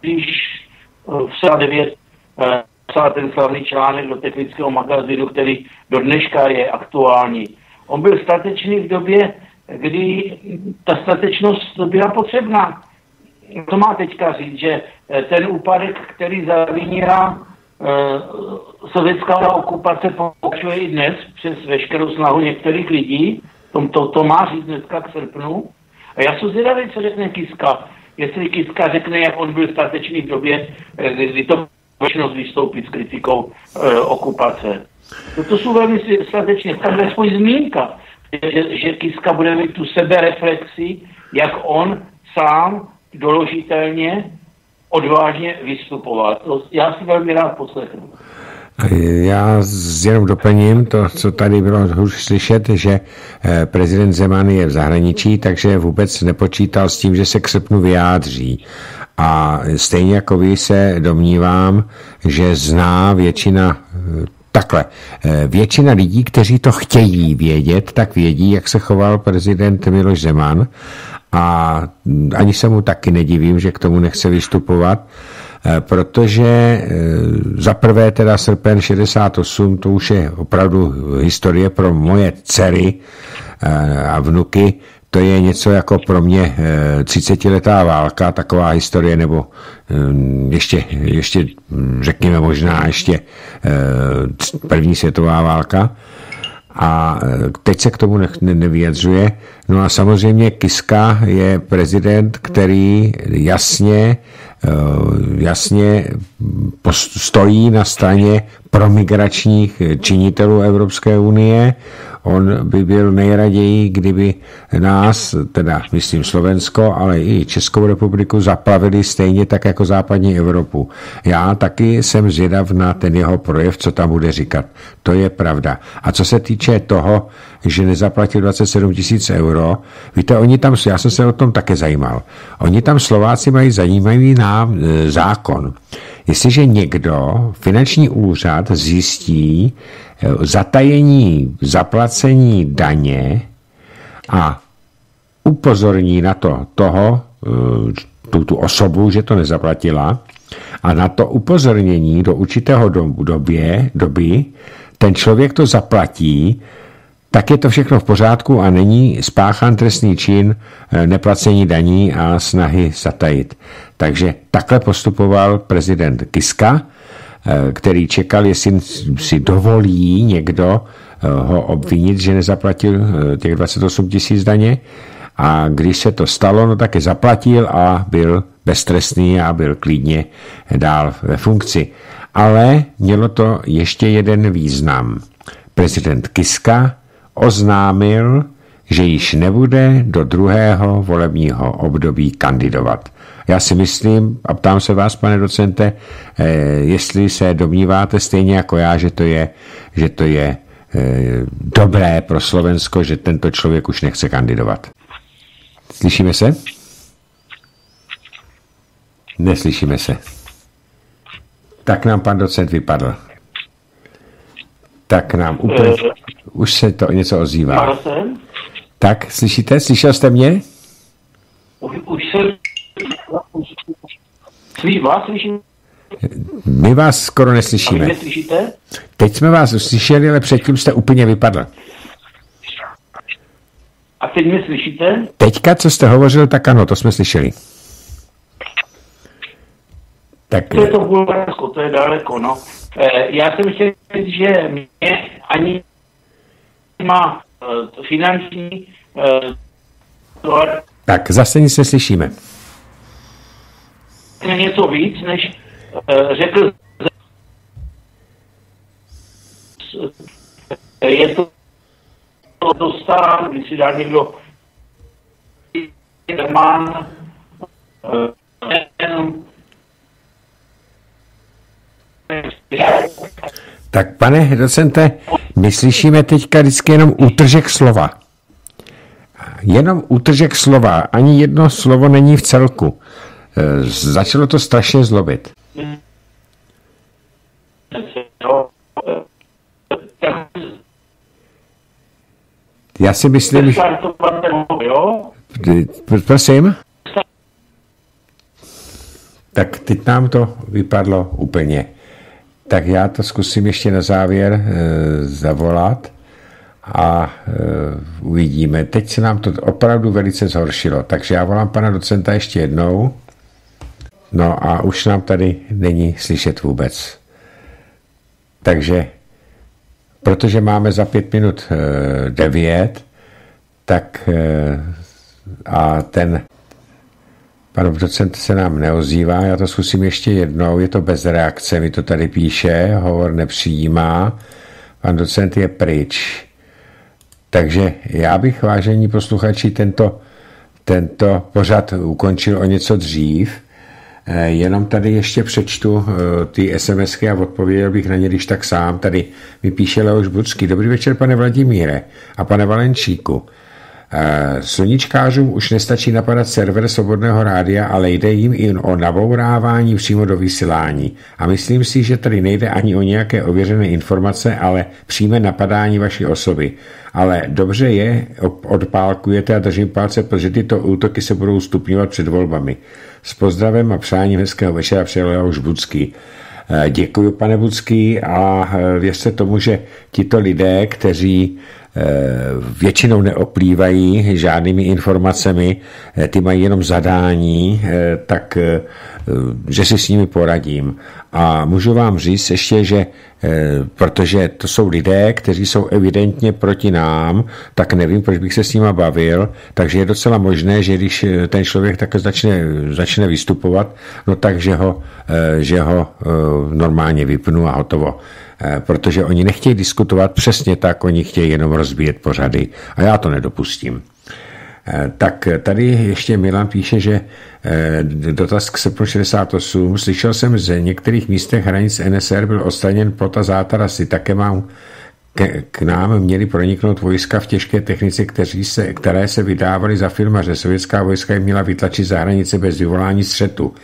když v 9 psal ten slavný článek do technického magazínu, který do dneška je aktuální. On byl statečný v době, kdy ta statečnost byla potřebná. To má teďka říct, že ten úpadek, který zavínila sovětská okupace pokračuje i dnes přes veškerou snahu některých lidí. To, to, to má říct dneska k srpnu. A já jsem zvědavý, co řekne Kiska. Jestli Kiska řekne, jak on byl statečný v době, kdy to možnost vystoupit s kritikou e, okupace. No to jsou velmi statečně, je aspoň zmínka, že, že Kiska bude mít tu sebereflexi, jak on sám doložitelně odvážně vystupovat. To já si velmi rád poslechnu. Já jenom doplním to, co tady bylo už slyšet, že eh, prezident Zeman je v zahraničí, takže vůbec nepočítal s tím, že se k srpnu vyjádří. A stejně jako vy se domnívám, že zná většina Takhle, eh, většina lidí, kteří to chtějí vědět, tak vědí, jak se choval prezident Miloš Zeman. A ani se mu taky nedivím, že k tomu nechce vystupovat, eh, protože eh, za prvé teda srpen 68, to už je opravdu historie pro moje dcery a vnuky, to je něco jako pro mě 30-letá válka, taková historie, nebo ještě, ještě řekněme možná ještě první světová válka. A teď se k tomu ne, ne, nevyjadřuje. No a samozřejmě Kiska je prezident, který jasně, jasně stojí na straně promigračních činitelů Evropské unie, On by byl nejraději, kdyby nás, teda myslím Slovensko, ale i Českou republiku zaplavili stejně tak jako západní Evropu. Já taky jsem zvědav na ten jeho projev, co tam bude říkat. To je pravda. A co se týče toho, že nezaplatil 27 tisíc euro, víte, oni tam, já jsem se o tom také zajímal, oni tam Slováci mají zajímavý nám e, zákon. Jestliže někdo, finanční úřad, zjistí, zatajení zaplacení daně a upozorní na to toho, eh, tu, tu osobu, že to nezaplatila a na to upozornění do určitého době, doby ten člověk to zaplatí, tak je to všechno v pořádku a není spáchán trestný čin eh, neplacení daní a snahy zatajit. Takže takhle postupoval prezident Kiska Eh, který čekal, jestli si dovolí někdo eh, ho obvinit, že nezaplatil těch 28 tisíc daně. a když se to stalo, no tak je zaplatil a byl beztrestný a byl klidně dál ve funkci. Ale mělo to ještě jeden význam. Prezident Kiska oznámil, že již nebude do druhého volebního období kandidovat. Já si myslím, a ptám se vás, pane docente, eh, jestli se domníváte stejně jako já, že to je, že to je eh, dobré pro Slovensko, že tento člověk už nechce kandidovat. Slyšíme se? Neslyšíme se. Tak nám pan docent vypadl. Tak nám úplně... Uh, už se to něco ozývá. Tak, slyšíte? Slyšel jste mě? Už, už jsem... Slyš, vás slyším? My vás skoro neslyšíme. A vy slyšíte? Teď jsme vás uslyšeli, ale předtím jste úplně vypadl. A teď mě slyšíte? Teďka, co jste hovořil, tak ano, to jsme slyšeli. Tak... To je to Bulharsko, to je daleko, no. E, já jsem chtěl říct, že mě ani má e, finanční e, Tak, zase nic neslyšíme. Něco víc, než řekl je to dostávám, když si dá někdo Germán, tak pane docente, my slyšíme teďka vždycky jenom útržek slova. Jenom útržek slova, ani jedno slovo není v celku. E, začalo to strašně zlobit. Já si myslím... Prosím? Tak teď nám to vypadlo úplně. Tak já to zkusím ještě na závěr e, zavolat a e, uvidíme. Teď se nám to opravdu velice zhoršilo, takže já volám pana docenta ještě jednou. No a už nám tady není slyšet vůbec. Takže protože máme za pět minut e, devět, tak e, a ten pan docent se nám neozývá, já to zkusím ještě jednou, je to bez reakce, mi to tady píše, hovor nepřijímá, pan docent je pryč. Takže já bych, vážení posluchači, tento, tento pořad ukončil o něco dřív, Eh, jenom tady ještě přečtu eh, ty SMSky a odpověděl bych na ně, když tak sám. Tady mi píše Leoš Budský. Dobrý večer, pane Vladimíre a pane Valenčíku. Eh, sluníčkářům už nestačí napadat server Svobodného rádia, ale jde jim i o nabourávání přímo do vysílání. A myslím si, že tady nejde ani o nějaké ověřené informace, ale přímé napadání vaší osoby. Ale dobře je, odpálkujete a držím palce, protože tyto útoky se budou stupňovat před volbami. S pozdravem a přáním hezkého večera přijel už Budský. Eh, děkuji, pane Budský, a eh, věřte tomu, že tito lidé, kteří většinou neoplývají žádnými informacemi, ty mají jenom zadání, tak že si s nimi poradím. A můžu vám říct ještě, že protože to jsou lidé, kteří jsou evidentně proti nám, tak nevím, proč bych se s nima bavil, takže je docela možné, že když ten člověk tak začne, začne vystupovat, no takže ho, že ho normálně vypnu a hotovo. Protože oni nechtějí diskutovat přesně tak, oni chtějí jenom rozbíjet pořady a já to nedopustím. Tak tady ještě Milan píše, že dotaz k srpnu 68. Slyšel jsem, že v některých místech hranic NSR byl odstraněn plot a zátarasy. Také mám k, k nám měli proniknout vojska v těžké technice, kteří se, které se vydávaly za filmaře. Sovětská vojska jim měla vytlačit za hranice bez vyvolání střetu.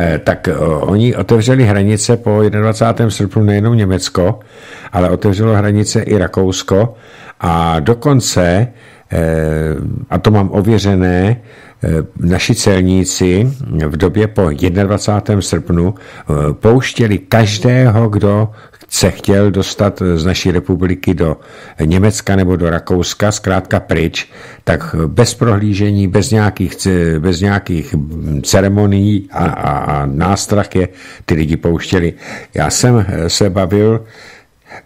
Eh, tak eh, oni otevřeli hranice po 21. srpnu nejenom Německo, ale otevřelo hranice i Rakousko a dokonce, eh, a to mám ověřené, naši celníci v době po 21. srpnu pouštěli každého, kdo se chtěl dostat z naší republiky do Německa nebo do Rakouska, zkrátka pryč, tak bez prohlížení, bez nějakých, bez nějakých ceremonií a, a, a nástrach je ty lidi pouštěli. Já jsem se bavil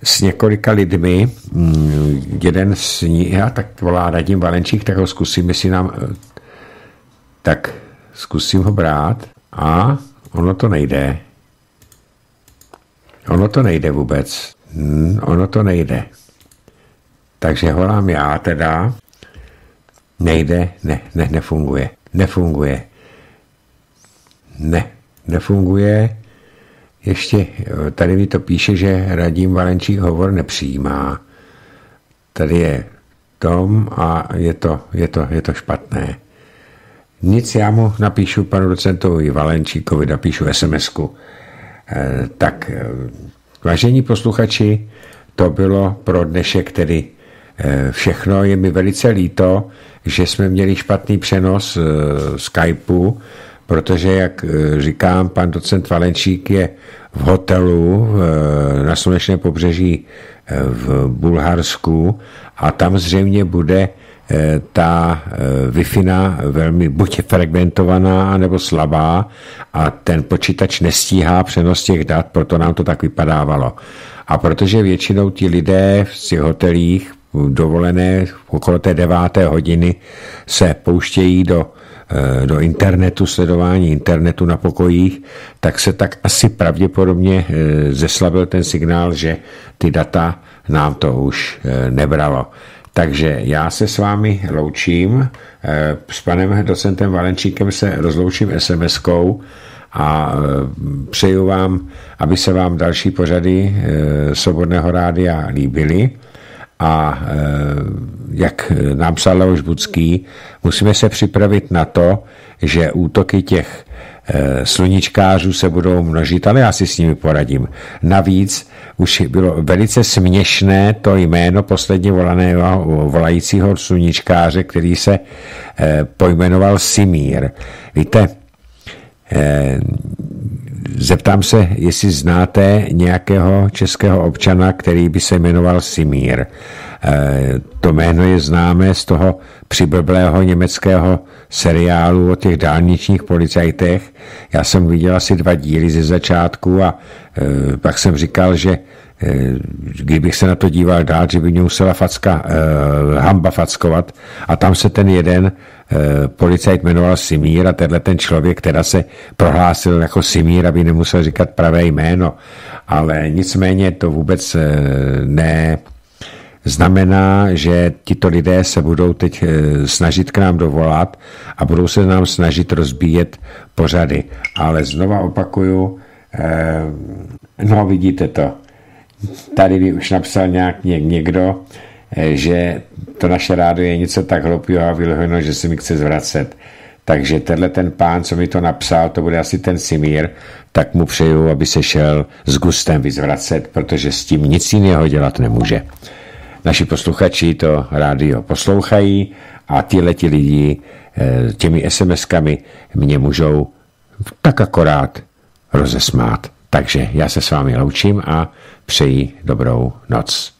s několika lidmi, mm, jeden z nich, tak volá Radim Valenčík, tak ho zkusím, jestli nám, tak zkusím ho brát a ono to nejde. Ono to nejde vůbec. Hmm, ono to nejde. Takže volám já teda. Nejde, ne, ne, nefunguje. Nefunguje. Ne, nefunguje. Ještě tady mi to píše, že Radim Valenčík hovor nepřijímá. Tady je Tom a je to, je to, je to špatné. Nic, já mu napíšu panu docentovi Valenčíkovi, napíšu SMS-ku. E, tak, e, vážení posluchači, to bylo pro dnešek tedy e, všechno. Je mi velice líto, že jsme měli špatný přenos Skypeu, protože, jak říkám, pan docent Valenčík je v hotelu na slunečném pobřeží v Bulharsku a tam zřejmě bude Eh, ta eh, wi velmi buď fragmentovaná, nebo slabá a ten počítač nestíhá přenos těch dat, proto nám to tak vypadávalo. A protože většinou ti lidé v těch hotelích dovolené okolo té deváté hodiny se pouštějí do, eh, do internetu, sledování internetu na pokojích, tak se tak asi pravděpodobně zeslabil ten signál, že ty data nám to už nebralo. Takže já se s vámi loučím, eh, s panem docentem Valenčíkem se rozloučím SMS-kou a eh, přeju vám, aby se vám další pořady eh, Svobodného rádia líbily. A jak nám psal Leoš Budský, musíme se připravit na to, že útoky těch sluníčkářů se budou množit, ale já si s nimi poradím. Navíc už bylo velice směšné to jméno posledně volaného, volajícího sluníčkáře, který se eh, pojmenoval Simír. Víte, eh, zeptám se, jestli znáte nějakého českého občana, který by se jmenoval Simír. Eh, to jméno je známé z toho přiblblého německého seriálu o těch dálničních policajtech. Já jsem viděl asi dva díly ze začátku a e, pak jsem říkal, že e, kdybych se na to díval dál, že by mě musela facka, e, hamba fackovat a tam se ten jeden e, policajt jmenoval Simír a tenhle ten člověk, teda se prohlásil jako Simír, aby nemusel říkat pravé jméno, ale nicméně to vůbec e, ne znamená, že tito lidé se budou teď eh, snažit k nám dovolat a budou se nám snažit rozbíjet pořady. Ale znova opakuju, eh, no vidíte to, tady by už napsal nějak někdo, eh, že to naše rádio je něco tak hloupého a vylhojno, že se mi chce zvracet. Takže tenhle ten pán, co mi to napsal, to bude asi ten Simír, tak mu přeju, aby se šel s gustem vyzvracet, protože s tím nic jiného dělat nemůže naši posluchači to rádio poslouchají a tyhle ti lidi eh, těmi SMS-kami mě můžou tak akorát rozesmát. Takže já se s vámi loučím a přeji dobrou noc.